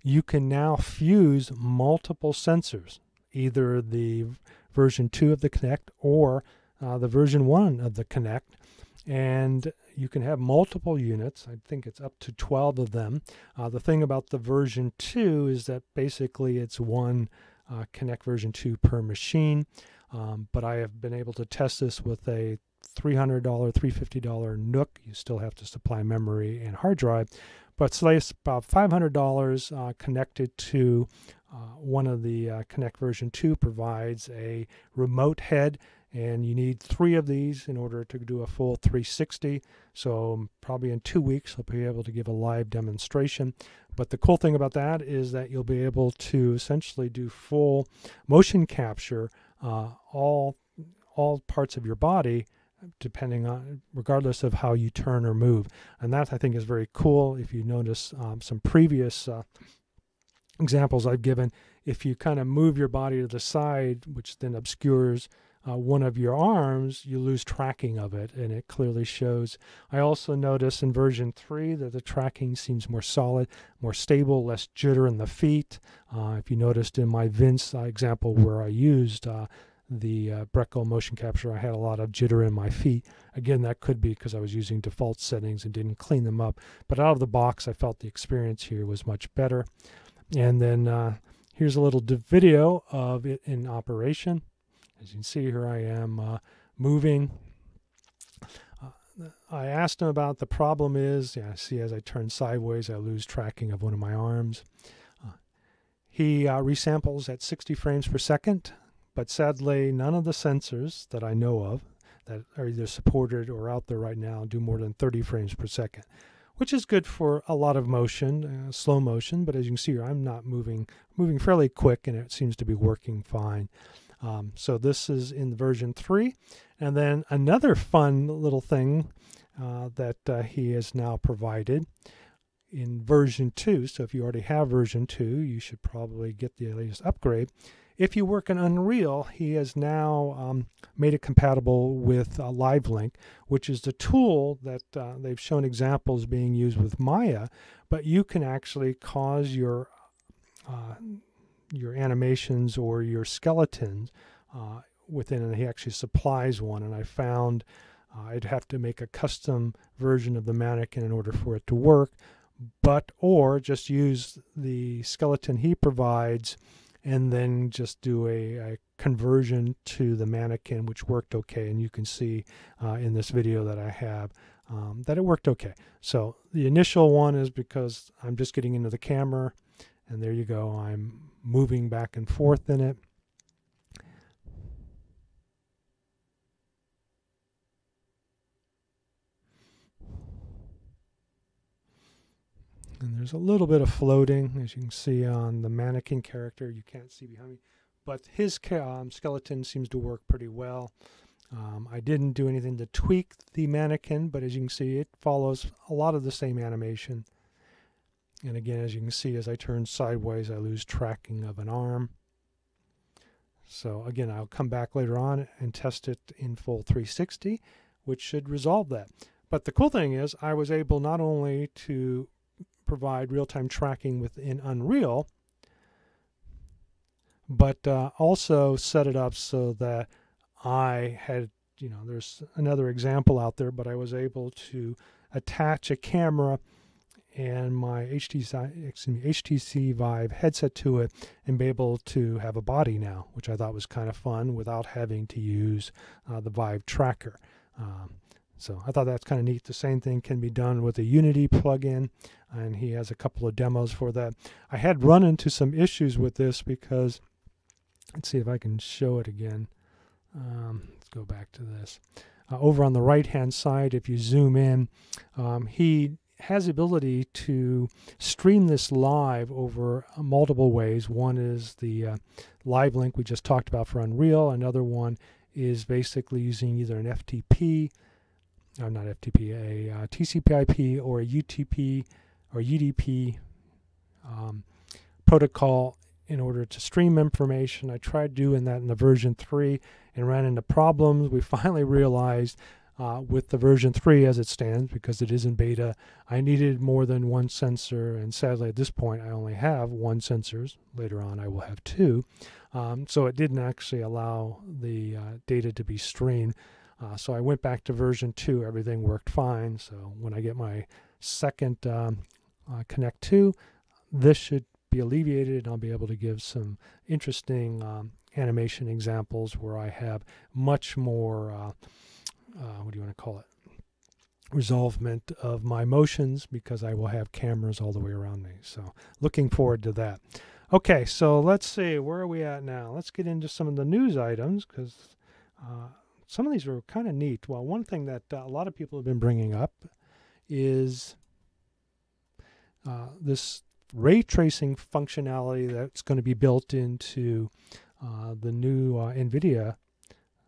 you can now fuse multiple sensors, either the version 2 of the Kinect or uh, the version 1 of the Kinect, and you can have multiple units. I think it's up to 12 of them. Uh, the thing about the version 2 is that basically it's one uh, Kinect version 2 per machine. Um, but I have been able to test this with a $300, $350 NUC. You still have to supply memory and hard drive, but it's about $500 uh, connected to uh, one of the uh, Kinect version 2 provides a remote head and you need three of these in order to do a full 360 so um, probably in two weeks i'll be able to give a live demonstration but the cool thing about that is that you'll be able to essentially do full motion capture uh, all all parts of your body depending on regardless of how you turn or move. And that i think is very cool. If you notice um, some previous uh, examples i've given if you kind of move your body to the side which then obscures uh, one of your arms, you lose tracking of it, and it clearly shows. I also notice in version 3 that the tracking seems more solid, more stable, less jitter in the feet. Uh, if you noticed in my Vince uh, example where I used uh, the uh, motion capture, I had a lot of jitter in my feet. Again, that could be because I was using default settings and didn't clean them up. But out of the box, I felt the experience here was much better. And then uh, here's a little video of it in operation. As you can see here, I am uh, moving. Uh, I asked him about the problem is, yeah, see as I turn sideways, I lose tracking of one of my arms. Uh, he uh, resamples at 60 frames per second, but sadly, none of the sensors that I know of that are either supported or out there right now do more than 30 frames per second, which is good for a lot of motion, uh, slow motion. But as you can see here, I'm not moving, moving fairly quick, and it seems to be working fine. Um, so this is in version 3. And then another fun little thing uh, that uh, he has now provided in version 2. So if you already have version 2, you should probably get the latest upgrade. If you work in Unreal, he has now um, made it compatible with uh, LiveLink, which is the tool that uh, they've shown examples being used with Maya, but you can actually cause your uh, your animations or your skeletons uh, within, and he actually supplies one. And I found uh, I'd have to make a custom version of the mannequin in order for it to work, but or just use the skeleton he provides and then just do a, a, conversion to the mannequin, which worked okay. And you can see uh, in this video that I have um, that it worked okay. So the initial one is because I'm just getting into the camera, and there you go. I'm moving back and forth in it. And there's a little bit of floating, as you can see on the mannequin character. You can't see behind me. But his um, skeleton seems to work pretty well. Um, I didn't do anything to tweak the mannequin, but as you can see, it follows a lot of the same animation. And again, as you can see, as I turn sideways, I lose tracking of an arm. So again, I'll come back later on and test it in full 360, which should resolve that. But the cool thing is I was able not only to provide real-time tracking within Unreal, but uh, also set it up so that I had, you know, there's another example out there, but I was able to attach a camera and my HTC, excuse me, HTC Vive headset to it and be able to have a body now, which I thought was kind of fun without having to use uh, the Vive tracker. Um, so I thought that's kind of neat. The same thing can be done with a Unity plugin, and he has a couple of demos for that. I had run into some issues with this because, let's see if I can show it again. Um, let's go back to this. Uh, over on the right hand side, if you zoom in, um, he has the ability to stream this live over uh, multiple ways. One is the uh, live link we just talked about for Unreal. Another one is basically using either an FTP, or not FTP, a uh, TCP/IP or a UTP or UDP um, protocol in order to stream information. I tried doing that in the version 3 and ran into problems. We <laughs> finally realized uh, with the version 3 as it stands, because it is in beta, I needed more than one sensor, and sadly at this point I only have one sensors. Later on I will have two. Um, so it didn't actually allow the uh, data to be streamed. Uh, so I went back to version 2, everything worked fine. So when I get my second um, uh, Kinect 2, this should be alleviated and I'll be able to give some interesting um, animation examples where I have much more uh, what do you want to call it? Resolvement of my motions because I will have cameras all the way around me. So looking forward to that. Okay, so let's see, where are we at now? Let's get into some of the news items because uh, some of these are kind of neat. Well, one thing that uh, a lot of people have been bringing up is uh, this ray tracing functionality that's going to be built into uh, the new uh, NVIDIA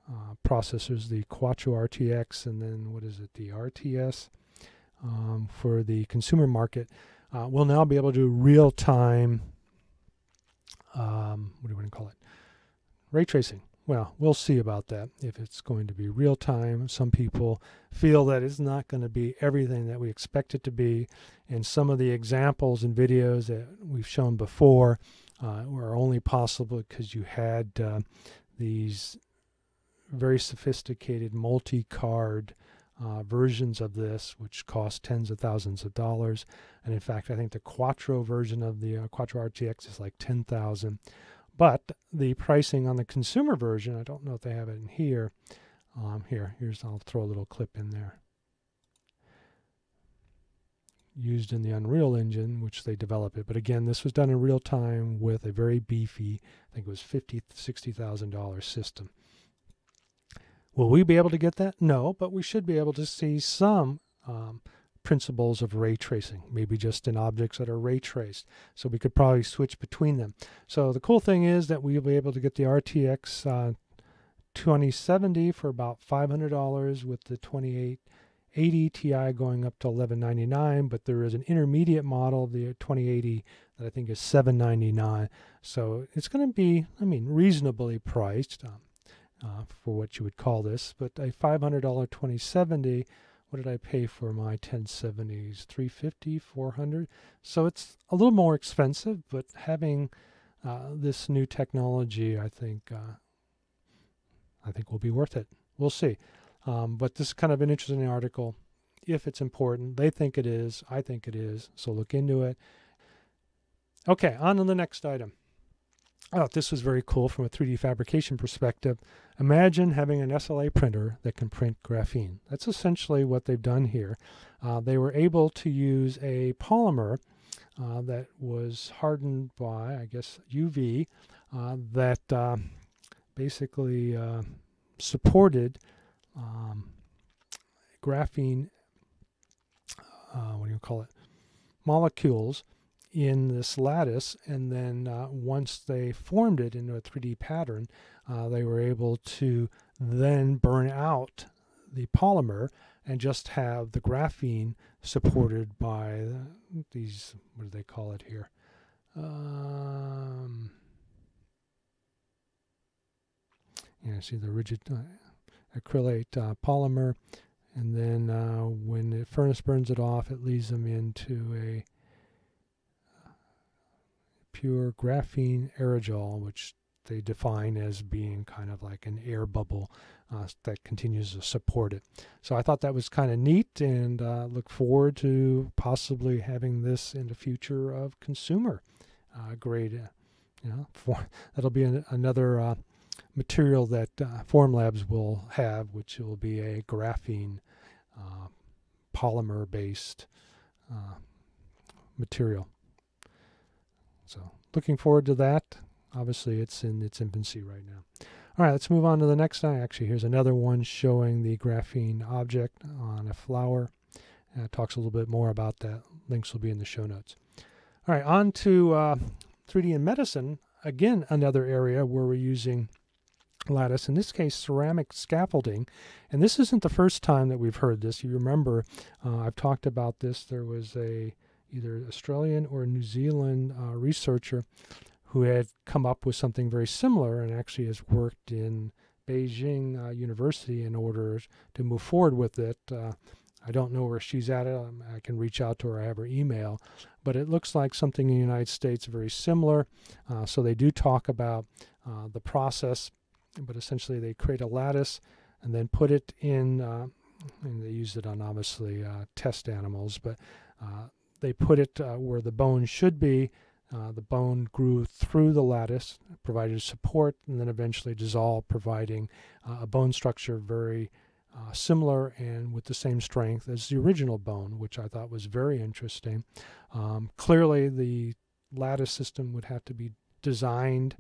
uh, processors, the Quadro RTX, and then what is it, the RTS um, for the consumer market, uh, will now be able to do real time, um, what do you want to call it? Ray tracing. Well, we'll see about that if it's going to be real time. Some people feel that it's not going to be everything that we expect it to be. And some of the examples and videos that we've shown before uh, were only possible because you had uh, these very sophisticated multi-card uh, versions of this, which cost tens of thousands of dollars. And in fact, I think the Quadro version of the uh, Quadro RTX is like 10,000. But the pricing on the consumer version, I don't know if they have it in here. Um, here, here's I'll throw a little clip in there. Used in the Unreal Engine, which they develop it. But again, this was done in real time with a very beefy, I think it was fifty, sixty thousand dollar system. Will we be able to get that? No, but we should be able to see some um, principles of ray tracing, maybe just in objects that are ray traced. So we could probably switch between them. So the cool thing is that we'll be able to get the RTX uh, 2070 for about $500 with the 2880 Ti going up to 1199 but there is an intermediate model the 2080 that I think is 799 so it's going to be I mean reasonably priced um, uh, for what you would call this but a $500 2070 what did I pay for my 1070s 350 400 so it's a little more expensive but having uh, this new technology I think uh, I think will be worth it. We'll see. Um, but this is kind of an interesting article. If it's important they think it is I think it is so look into it. Okay on to the next item Thought this was very cool from a 3D fabrication perspective. Imagine having an SLA printer that can print graphene. That's essentially what they've done here. Uh, they were able to use a polymer uh, that was hardened by, I guess, UV uh, that uh, basically uh, supported um, graphene, uh, what do you call it, molecules in this lattice and then uh, once they formed it into a 3D pattern uh, they were able to then burn out the polymer and just have the graphene supported by these what do they call it here? Um, yeah see the rigid uh, acrylate uh, polymer and then uh, when the furnace burns it off it leads them into a pure graphene aerogel, which they define as being kind of like an air bubble uh, that continues to support it. So I thought that was kind of neat and uh, look forward to possibly having this in the future of consumer uh, grade. Uh, you know, <laughs> for, that'll be an, another uh, material that uh, Formlabs will have, which will be a graphene polymer based material. So looking forward to that. Obviously, it's in its infancy right now. All right, let's move on to the next one. Actually, here's another one showing the graphene object on a flower. Uh, talks a little bit more about that. Links will be in the show notes. All right, on to uh, 3D in medicine. Again, another area where we're using lattice, in this case ceramic scaffolding. And this isn't the first time that we've heard this. You remember uh, I've talked about this. There was a either Australian or New Zealand uh, researcher who had come up with something very similar and actually has worked in Beijing uh, University in order to move forward with it. Uh, I don't know where she's at. Um, I can reach out to her. I have her email. But it looks like something in the United States very similar. Uh, so they do talk about uh, the process, but essentially they create a lattice and then put it in, uh, and they use it on obviously test animals, but they put it uh, where the bone should be. Uh, the bone grew through the lattice, provided support, and then eventually dissolved, providing uh, a bone structure very uh, similar and with the same strength as the original bone, which I thought was very interesting. Um, clearly, the lattice system would have to be designed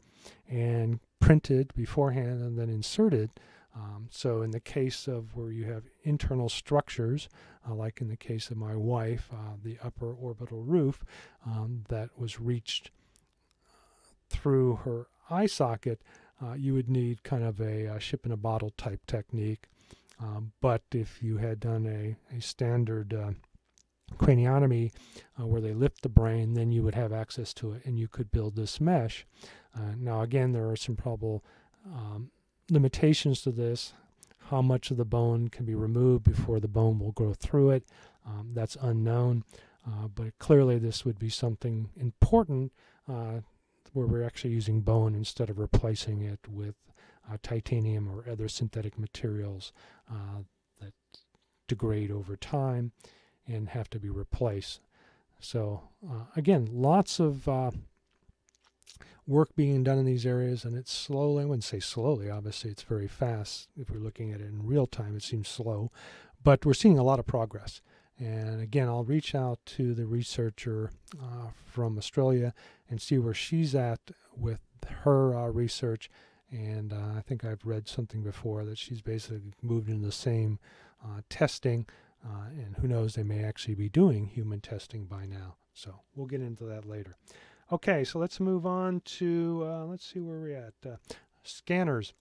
and printed beforehand and then inserted um, so in the case of where you have internal structures, uh, like in the case of my wife, uh, the upper orbital roof um, that was reached through her eye socket, uh, you would need kind of a, a, ship in a bottle type technique. Um, but if you had done a, a standard uh, craniotomy uh, where they lift the brain, then you would have access to it and you could build this mesh. Uh, now, again, there are some probable um, limitations to this. How much of the bone can be removed before the bone will grow through it, um, that's unknown. Uh, but clearly, this would be something important uh, where we're actually using bone instead of replacing it with uh, titanium or other synthetic materials uh, that degrade over time and have to be replaced. So, uh, again, lots of uh, work being done in these areas, and it's slowly. I wouldn't say slowly. Obviously, it's very fast. If we're looking at it in real time, it seems slow, but we're seeing a lot of progress. And again, I'll reach out to the researcher uh, from Australia and see where she's at with her uh, research. And uh, I think I've read something before that she's basically moved into the same uh, testing Uh, and who knows, they may actually be doing human testing by now. So we'll get into that later. Okay, so let's move on to, uh, let's see where we're at. Uh, scanners.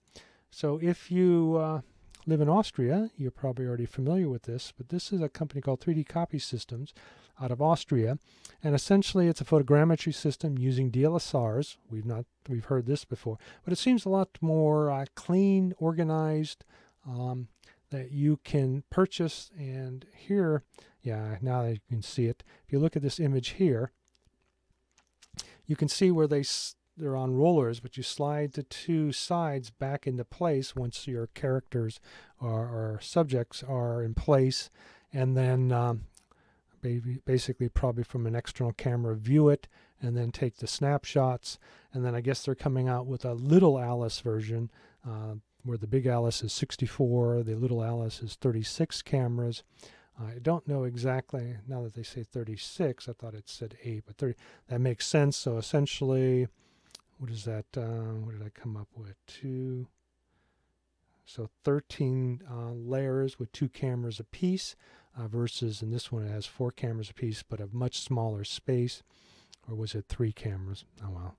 So if you uh, live in Austria, you're probably already familiar with this, but this is a company called 3D Copy Systems out of Austria, and essentially it's a photogrammetry system using DLSRs. We've not we've heard this before, but it seems a lot more uh, clean, organized, um, that you can purchase. And here, yeah, now that you can see it, if you look at this image here, you can see where they they're on rollers, but you slide the two sides back into place once your characters or, or subjects are in place, and then um, basically probably from an external camera view it and then take the snapshots. And then I guess they're coming out with a little Alice version uh, where the big Alice is 64, the little Alice is 36 cameras. I don't know exactly, now that they say 36, I thought it said 8, but 30, that makes sense. So essentially, what is that? Uh, what did I come up with? Two. So 13 uh, layers with two cameras apiece uh, versus in this one it has four cameras apiece, but a much smaller space. Or was it three cameras? Oh well.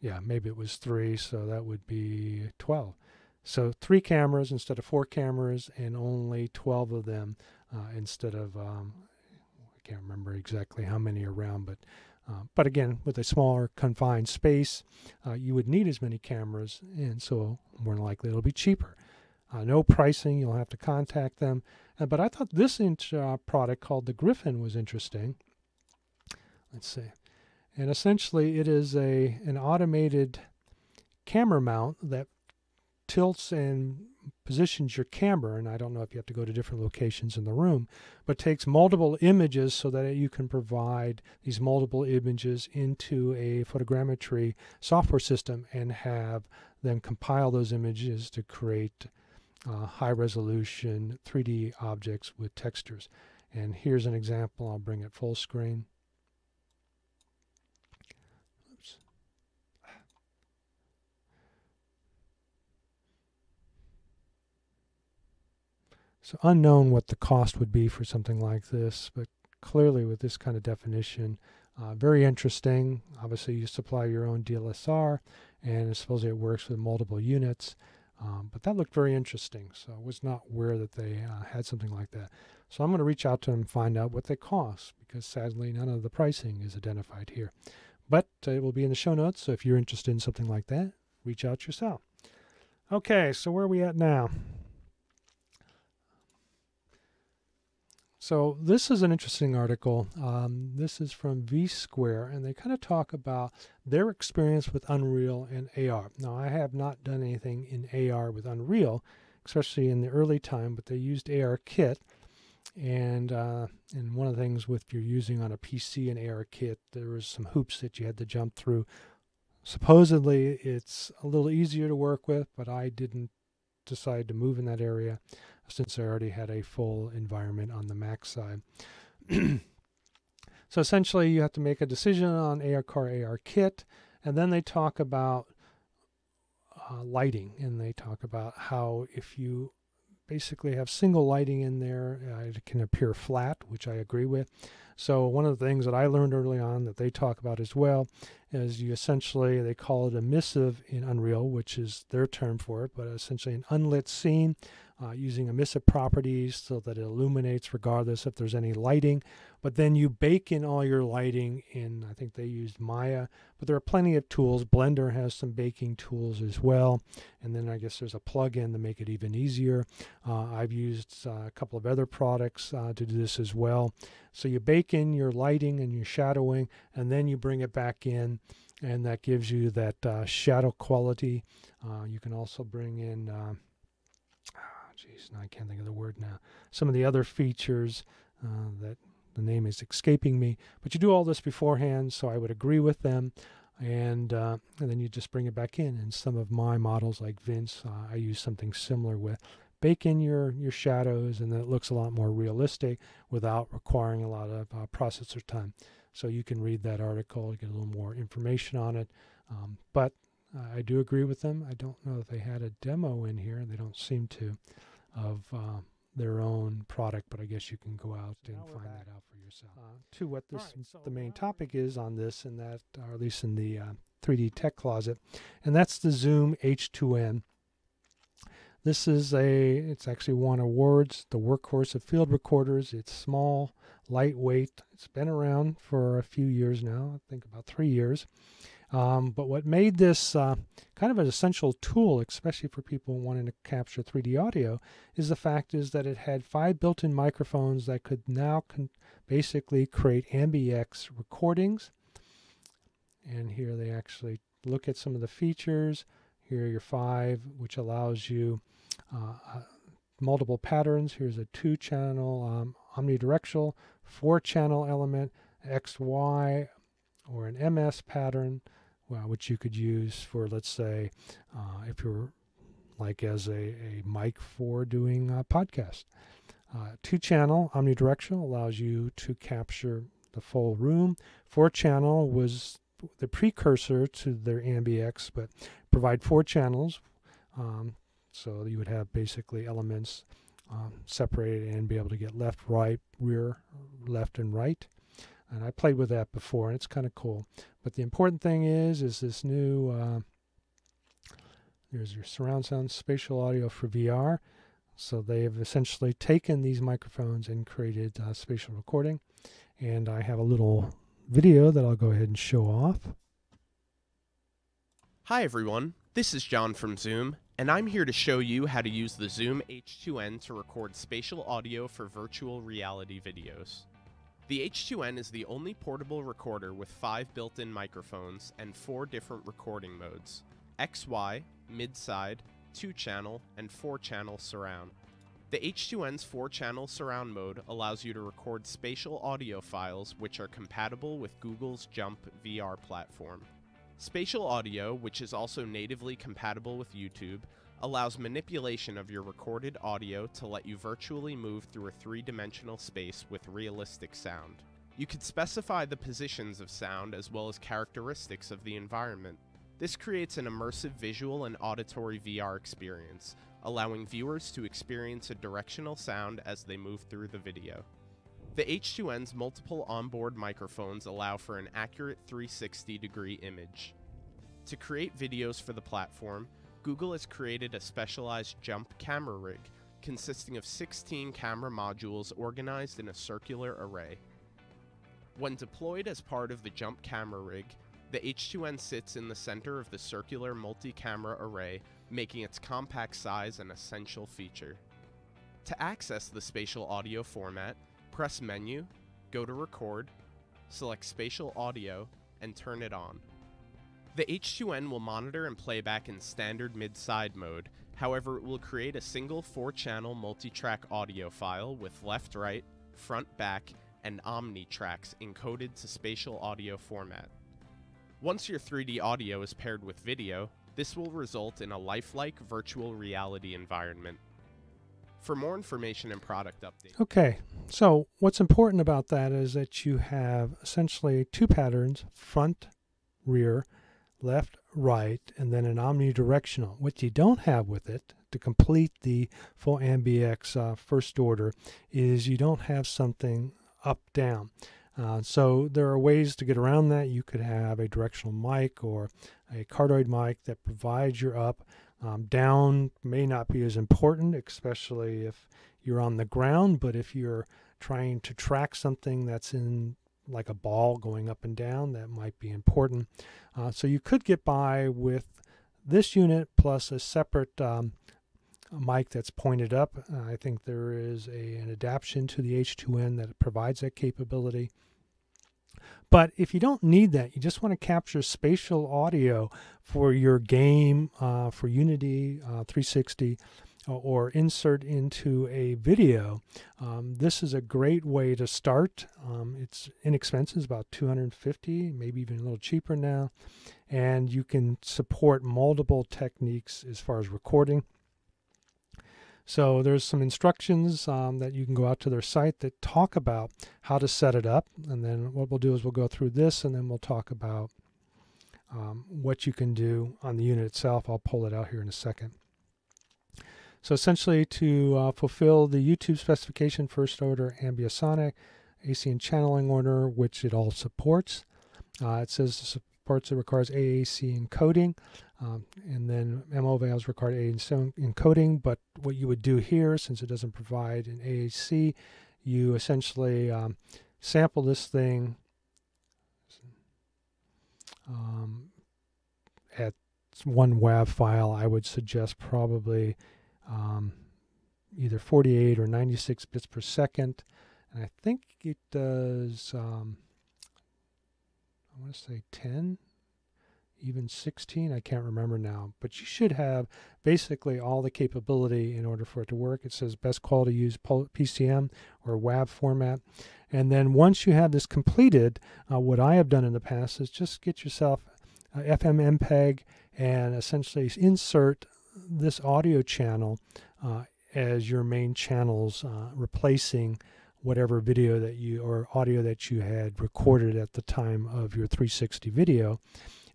Yeah, maybe it was three, so that would be 12. So three cameras instead of four cameras, and only 12 of them uh, instead of um, I can't remember exactly how many around, but uh, but again, with a smaller confined space, uh, you would need as many cameras, and so more than likely it'll be cheaper. Uh, no pricing, you'll have to contact them. Uh, but I thought this uh, product called the Griffin was interesting. Let's see. And essentially, it is a an automated camera mount that tilts and positions your camera, and I don't know if you have to go to different locations in the room, but takes multiple images so that you can provide these multiple images into a photogrammetry software system and have them compile those images to create uh, high resolution 3D objects with textures. And here's an example. I'll bring it full screen. So unknown what the cost would be for something like this, but clearly with this kind of definition, uh, very interesting. Obviously you supply your own DLSR and supposedly it works with multiple units. Um, but that looked very interesting, so I was not aware that they uh, had something like that. So I'm going to reach out to them and find out what they cost, because sadly none of the pricing is identified here. But uh, it will be in the show notes, so if you're interested in something like that, reach out yourself. Okay, so where are we at now? So this is an interesting article. Um, this is from V Square, and they kind of talk about their experience with Unreal and AR. Now, I have not done anything in AR with Unreal, especially in the early time, but they used AR Kit. And uh, and one of the things with you're using on a PC and AR Kit, there was some hoops that you had to jump through. Supposedly, it's a little easier to work with, but I didn't decide to move in that area since I already had a full environment on the Mac side. <clears throat> so essentially, you have to make a decision on AR Car AR Kit, and then they talk about uh, lighting, and they talk about how if you basically have single lighting in there, uh, it can appear flat, which I agree with. So one of the things that I learned early on that they talk about as well is you essentially they call it emissive in Unreal, which is their term for it, but essentially an unlit scene uh, using emissive properties so that it illuminates regardless if there's any lighting. But then you bake in all your lighting in, I think they used Maya, but there are plenty of tools. Blender has some baking tools as well. And then I guess there's a plug-in to make it even easier. Uh, I've used uh, a couple of other products uh, to do this as well. So you bake in your lighting and your shadowing, and then you bring it back in and that gives you that uh, shadow quality. Uh, you can also bring in uh, jeez, I can't think of the word now. Some of the other features uh, that the name is escaping me, but you do all this beforehand, so I would agree with them. And, uh, and then you just bring it back in. And some of my models, like Vince, uh, I use something similar with bake in your, your shadows, and then it looks a lot more realistic without requiring a lot of uh, processor time. So you can read that article, get a little more information on it. Um, but I do agree with them. I don't know if they had a demo in here, and they don't seem to, of uh, their own product, but I guess you can go out and find that out for yourself. Uh, to what this right, so the main topic is on this, and that, or at least in the uh, 3D Tech Closet, and that's the Zoom H2N. This is a, it's actually won awards, the workhorse of field recorders. It's small, lightweight. It's been around for a few years now, I think about three years. Um, but what made this uh, kind of an essential tool, especially for people wanting to capture 3D audio, is the fact is that it had five built-in microphones that could now basically create AmbiX recordings. And here they actually look at some of the features. Here are your five, which allows you multiple patterns. Here's a two-channel um, omnidirectional, four-channel element, XY, or an MS pattern, well, which you could use for, let's say, uh, if you're like as a, a mic for doing a podcast. Uh, two channel omnidirectional allows you to capture the full room. Four channel was the precursor to their AmbiX, but provide four channels. Um, so you would have basically elements um, separated and be able to get left, right, rear, left, and right. And I played with that before, and it's kind of cool. But the important thing is, is this new, uh, there's your surround sound spatial audio for VR. So they have essentially taken these microphones and created uh, spatial recording. And I have a little video that I'll go ahead and show off. Hi everyone, this is John from Zoom, and I'm here to show you how to use the Zoom H2N to record spatial audio for virtual reality videos. The H2N is the only portable recorder with five built-in microphones and four different recording modes, XY, mid-side, 2-channel, and 4-channel surround. The H2N's 4-channel surround mode allows you to record spatial audio files which are compatible with Google's JUMP VR platform. Spatial audio, which is also natively compatible with YouTube, allows manipulation of your recorded audio to let you virtually move through a three dimensional space with realistic sound. You can specify the positions of sound as well as characteristics of the environment. This creates an immersive visual and auditory VR experience, allowing viewers to experience a directional sound as they move through the video. The H2N's multiple onboard microphones allow for an accurate 360 degree image. To create videos for the platform, Google has created a specialized jump camera rig consisting of 16 camera modules organized in a circular array. When deployed as part of the jump camera rig, the H2N sits in the center of the circular multi-camera array, making its compact size an essential feature. To access the spatial audio format, press Menu, go to Record, select Spatial Audio, and turn it on. The H2N will monitor and playback in standard mid-side mode, however it will create a single 4-channel multi-track audio file with left-right, front-back, and Omni tracks encoded to spatial audio format. Once your 3D audio is paired with video, this will result in a lifelike virtual reality environment. For more information and product updates. Okay, so what's important about that is that you have essentially two patterns, front, rear, left, right, and then an omnidirectional. What you don't have with it to complete the full AmbiX uh, first order is you don't have something up down. Uh, so there are ways to get around that. You could have a directional mic or a cardioid mic that provides your up. Um, down may not be as important, especially if you're on the ground, but if you're trying to track something that's in like a ball going up and down, that might be important. Uh, so you could get by with this unit plus a separate um, mic that's pointed up. Uh, I think there is a, an adaptation to the H2N that provides that capability. But if you don't need that, you just want to capture spatial audio for your game, uh, for Unity uh, 360, or insert into a video, um, this is a great way to start. Um, it's inexpensive, about 250, maybe even a little cheaper now, and you can support multiple techniques as far as recording. So there's some instructions um, that you can go out to their site that talk about how to set it up, and then what we'll do is we'll go through this, and then we'll talk about um, what you can do on the unit itself. I'll pull it out here in a second. So essentially, to uh, fulfill the YouTube specification first order ambisonic AC and channeling order, which it all supports, uh, it says it supports it requires AAC encoding, um, and then MO require AAC encoding. But what you would do here, since it doesn't provide an AAC, you essentially um, sample this thing um, at one WAV file. I would suggest probably um, either 48 or 96 bits per second. And I think it does, um, I want to say 10, even 16. I can't remember now. But you should have basically all the capability in order for it to work. It says best quality use PCM or WAV format. And then once you have this completed, uh, what I have done in the past is just get yourself a FFmpeg and essentially insert this audio channel uh, as your main channels, uh, replacing whatever video that you or audio that you had recorded at the time of your 360 video.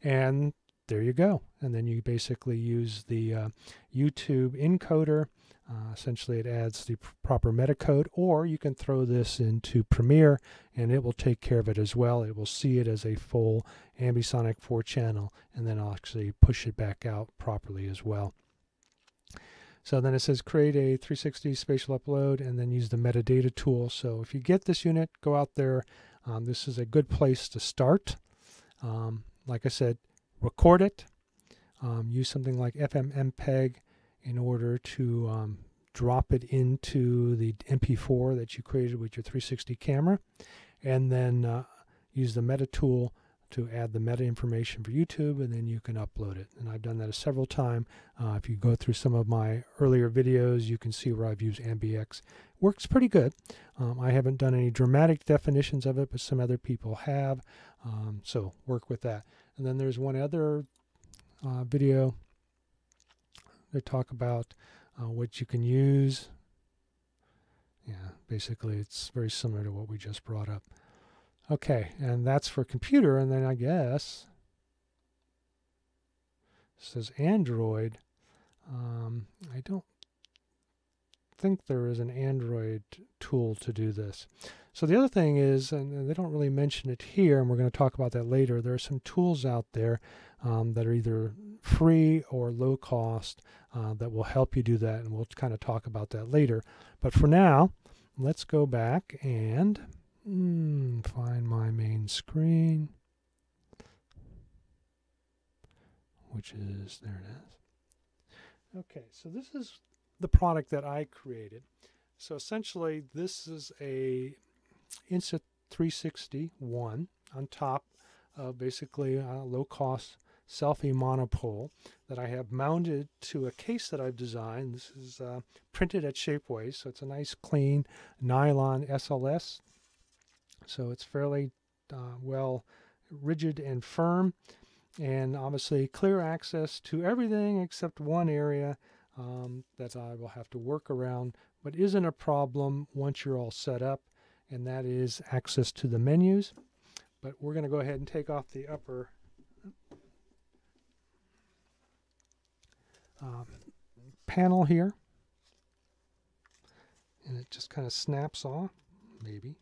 And there you go. And then you basically use the uh, YouTube encoder. Uh, essentially, it adds the proper metacode, or you can throw this into Premiere and it will take care of it as well. It will see it as a full ambisonic 4 channel and then I'll actually push it back out properly as well. So then it says create a 360 spatial upload and then use the metadata tool. So if you get this unit, go out there. Um, this is a good place to start. Um, like I said, record it. Um, use something like FFmpeg in order to um, drop it into the MP4 that you created with your 360 camera. And then uh, use the meta tool to add the meta information for YouTube and then you can upload it. And I've done that several times. Uh, if you go through some of my earlier videos, you can see where I've used AmbiX. Works pretty good. Um, I haven't done any dramatic definitions of it, but some other people have. Um, so work with that. And then there's one other uh, video they talk about uh, what you can use. Yeah, basically it's very similar to what we just brought up. Okay, and that's for computer, and then I guess says Android. Um, I don't think there is an Android tool to do this. So the other thing is, and they don't really mention it here, and we're going to talk about that later, there are some tools out there um, that are either free or low cost uh, that will help you do that, and we'll kind of talk about that later. But for now, let's go back and Mm, find my main screen, which is, there it is. Okay, so this is the product that I created. So essentially, this is a Insta360 One on top of basically a low cost selfie monopole that I have mounted to a case that I've designed. This is uh, printed at Shapeways, so it's a nice clean nylon SLS so it's fairly uh, well rigid and firm. And obviously clear access to everything except one area um, that I will have to work around, but isn't a problem once you're all set up, and that is access to the menus. But we're going to go ahead and take off the upper um, panel here. And it just kind of snaps off, maybe.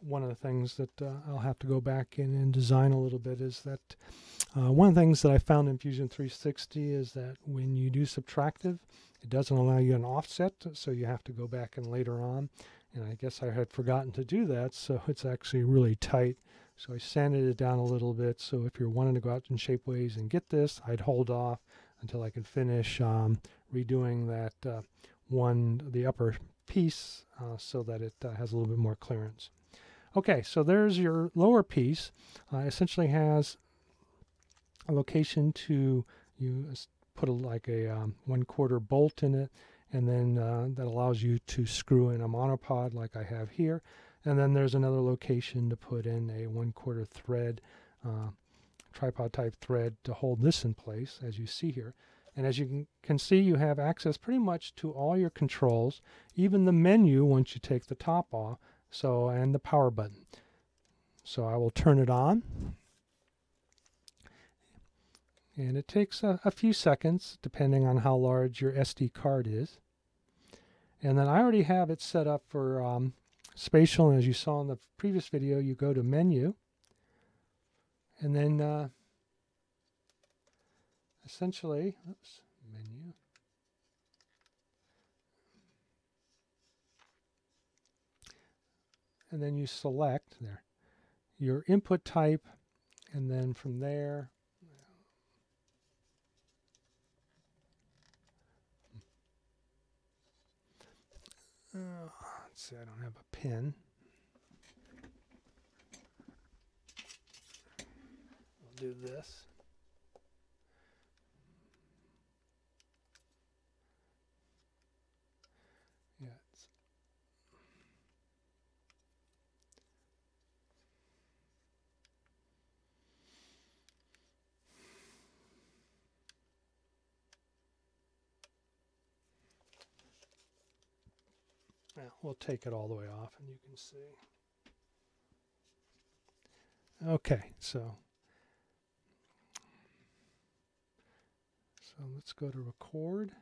One of the things that uh, I'll have to go back in and design a little bit is that uh, one of the things that I found in Fusion 360 is that when you do subtractive, it doesn't allow you an offset, so you have to go back and later on. And I guess I had forgotten to do that, so it's actually really tight. So I sanded it down a little bit. So if you're wanting to go out in Shapeways and get this, I'd hold off until I can finish um, redoing that uh, one, the upper piece, uh, so that it uh, has a little bit more clearance. Okay, so there's your lower piece. Uh, essentially has a location to you put a, like a um, one quarter bolt in it, and then uh, that allows you to screw in a monopod like I have here. And then there's another location to put in a one quarter thread, uh, tripod type thread to hold this in place, as you see here. And as you can, can see, you have access pretty much to all your controls, even the menu once you take the top off, so and the power button. So I will turn it on. And it takes a, a few seconds depending on how large your SD card is. And then I already have it set up for um, spatial. And as you saw in the previous video, you go to menu. And then uh, essentially, oops, And then you select there your input type. And then from there, Uh, let's see, I don't have a pen. I'll do this. We'll take it all the way off and you can see. Okay, so so let's go to record.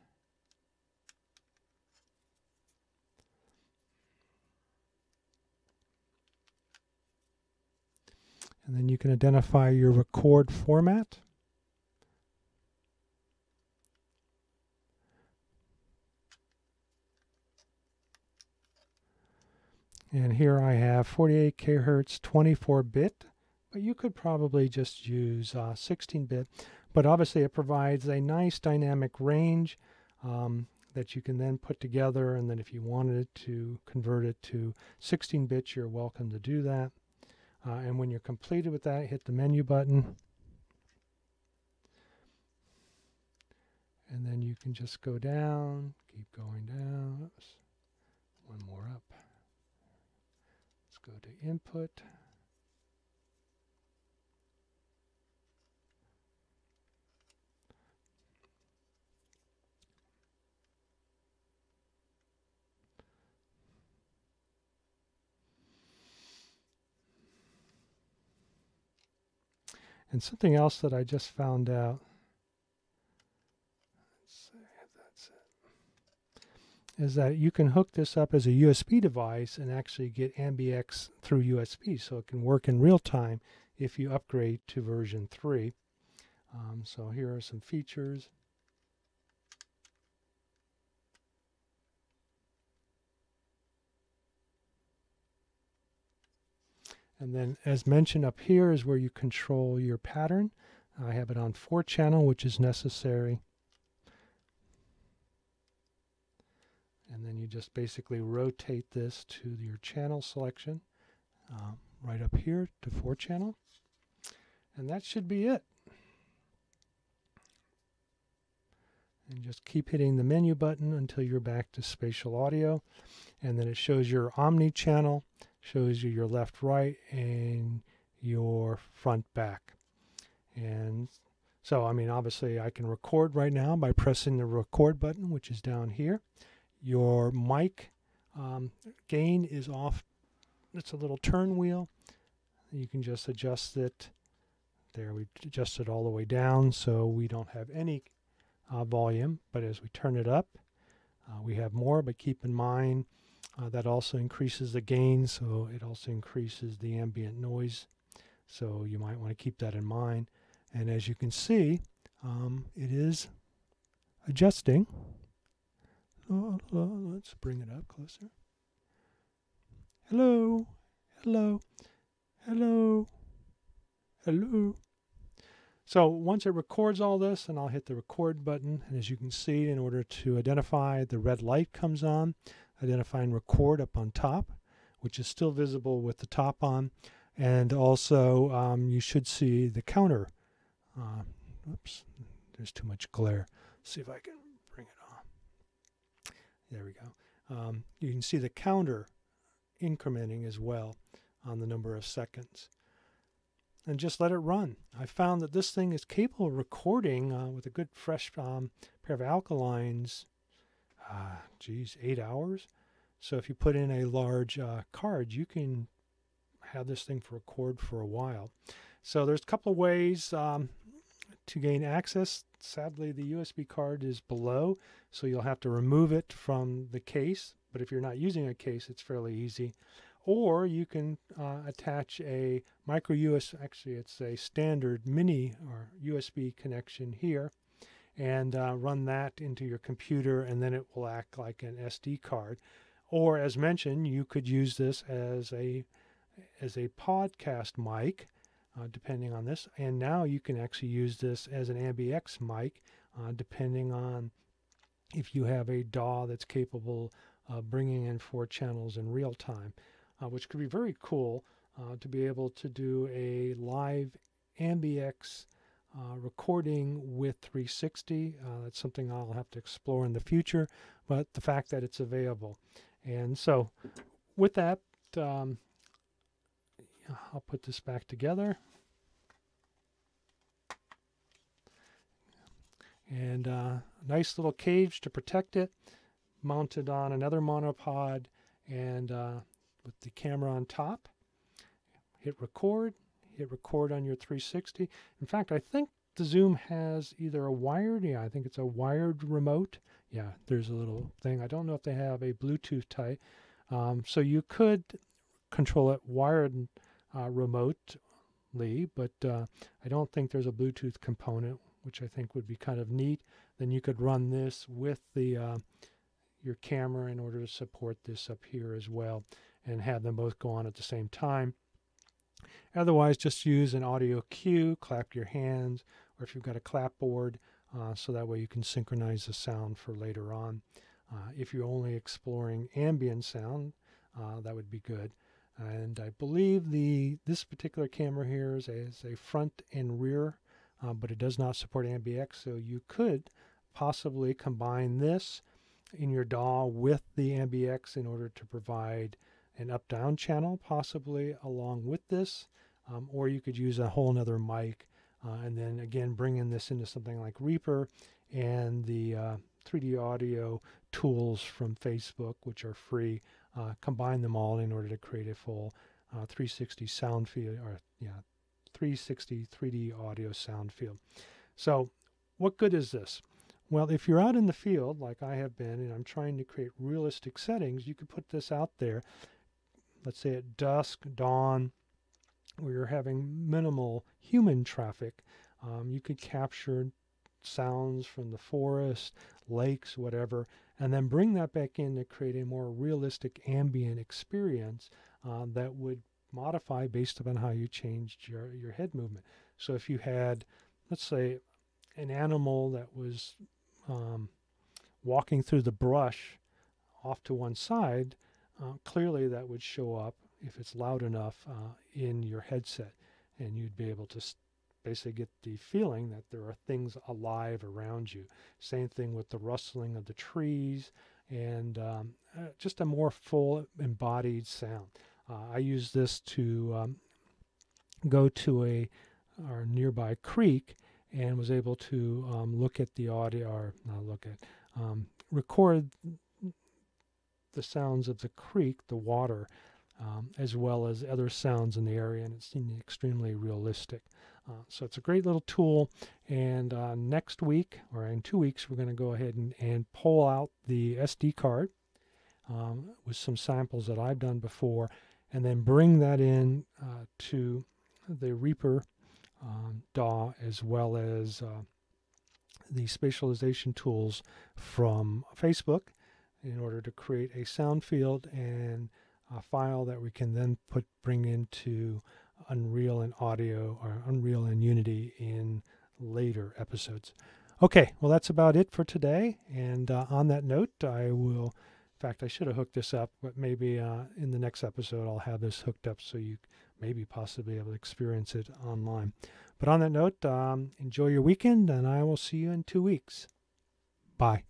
And then you can identify your record format. And here I have 48 kHz 24 bit, but you could probably just use 16 uh, bit. But obviously, it provides a nice dynamic range um, that you can then put together. And then, if you wanted to convert it to 16 bits, you're welcome to do that. Uh, and when you're completed with that, hit the menu button. And then you can just go down, keep going down. Oops. One more up go to input. And something else that I just found out is that you can hook this up as a USB device and actually get AmbiX through USB so it can work in real time if you upgrade to version 3. Um, so here are some features. And then as mentioned up here is where you control your pattern. I have it on 4 channel which is necessary. And then you just basically rotate this to your channel selection um, right up here to 4 channel. And that should be it. And just keep hitting the menu button until you're back to spatial audio. And then it shows your omni channel shows you your left right and your front back. And so I mean obviously I can record right now by pressing the record button which is down here your mic um, gain is off. It's a little turn wheel. You can just adjust it. There, we adjust it all the way down so we don't have any uh, volume. But as we turn it up, uh, we have more. But keep in mind uh, that also increases the gain, so it also increases the ambient noise. So you might want to keep that in mind. And as you can see, um, it is adjusting. Let's bring it up closer. Hello, hello, hello, hello. So once it records all this, and I'll hit the record button, and as you can see, in order to identify, the red light comes on, identifying record up on top, which is still visible with the top on, and also um, you should see the counter. Uh, oops, there's too much glare. Let's see if I can there we go. Um, you can see the counter incrementing as well on the number of seconds. and just let it run. I found that this thing is capable of recording uh, with a good fresh um, pair of alkalines, uh, geez, eight hours. So if you put in a large uh, card, you can have this thing for record for a while. So there's a couple of ways um, to gain access. Sadly, the USB card is below, so you'll have to remove it from the case. But if you're not using a case, it's fairly easy. Or you can uh, attach a micro USB, actually it's a standard mini or USB connection here, and uh, run that into your computer and then it will act like an SD card. Or as mentioned, you could use this as a as a podcast mic, uh, depending on this. And now you can actually use this as an AmbiX mic, uh, depending on if you have a DAW that's capable of bringing in four channels in real time, uh, which could be very cool uh, to be able to do a live AmbiX uh, recording with 360. Uh, that's something I'll have to explore in the future, but the fact that it's available. And so, with that, um, I'll put this back together. And uh, nice little cage to protect it, mounted on another monopod, and uh, with the camera on top. Hit record, hit record on your 360. In fact, I think the Zoom has either a wired, yeah, I think it's a wired remote. Yeah, there's a little thing. I don't know if they have a Bluetooth type. Um, so you could control it wired uh, remotely, but uh, I don't think there's a Bluetooth component, which I think would be kind of neat. Then you could run this with the uh, your camera in order to support this up here as well and have them both go on at the same time. Otherwise, just use an audio cue, clap your hands, or if you've got a clapboard, uh, so that way you can synchronize the sound for later on. Uh, if you're only exploring ambient sound, uh, that would be good. And I believe the this particular camera here is a, is a front and rear, uh, but it does not support AmbiX, so you could possibly combine this in your DAW with the AmbiX in order to provide an up-down channel, possibly along with this, um, or you could use a whole nother mic, uh, and then again bringing this into something like Reaper and the uh, 3D audio tools from Facebook, which are free, uh, combine them all in order to create a full uh, 360 sound field, or yeah, 360 3D audio sound field. So, what good is this? Well, if you're out in the field, like I have been, and I'm trying to create realistic settings, you could put this out there, let's say at dusk, dawn, where you're having minimal human traffic. Um, you could capture sounds from the forest, lakes, whatever, and then bring that back in to create a more realistic ambient experience uh, that would modify based upon how you changed your, your head movement. So if you had, let's say, an animal that was um, walking through the brush off to one side, uh, clearly that would show up if it's loud enough uh, in your headset, and you'd be able to basically get the feeling that there are things alive around you. Same thing with the rustling of the trees and um, uh, just a more full embodied sound. Uh, I use this to um, go to a our nearby creek and was able to um, look at the audio or not look at um, record the sounds of the creek, the water, um, as well as other sounds in the area, and it seemed extremely realistic. Uh, so it's a great little tool. And uh, next week, or in two weeks, we're going to go ahead and, and pull out the SD card um, with some samples that I've done before, and then bring that in uh, to the Reaper um, DAW as well as uh, the spatialization tools from Facebook in order to create a sound field and a file that we can then put bring into Unreal and Audio or Unreal and Unity in later episodes. Okay, well, that's about it for today. And uh, on that note, I will, fact, I should have hooked this up, but maybe uh, in the next episode, I'll have this hooked up so you maybe possibly able to experience it online. But on that note, um, enjoy your weekend, and I will see you in two weeks. Bye.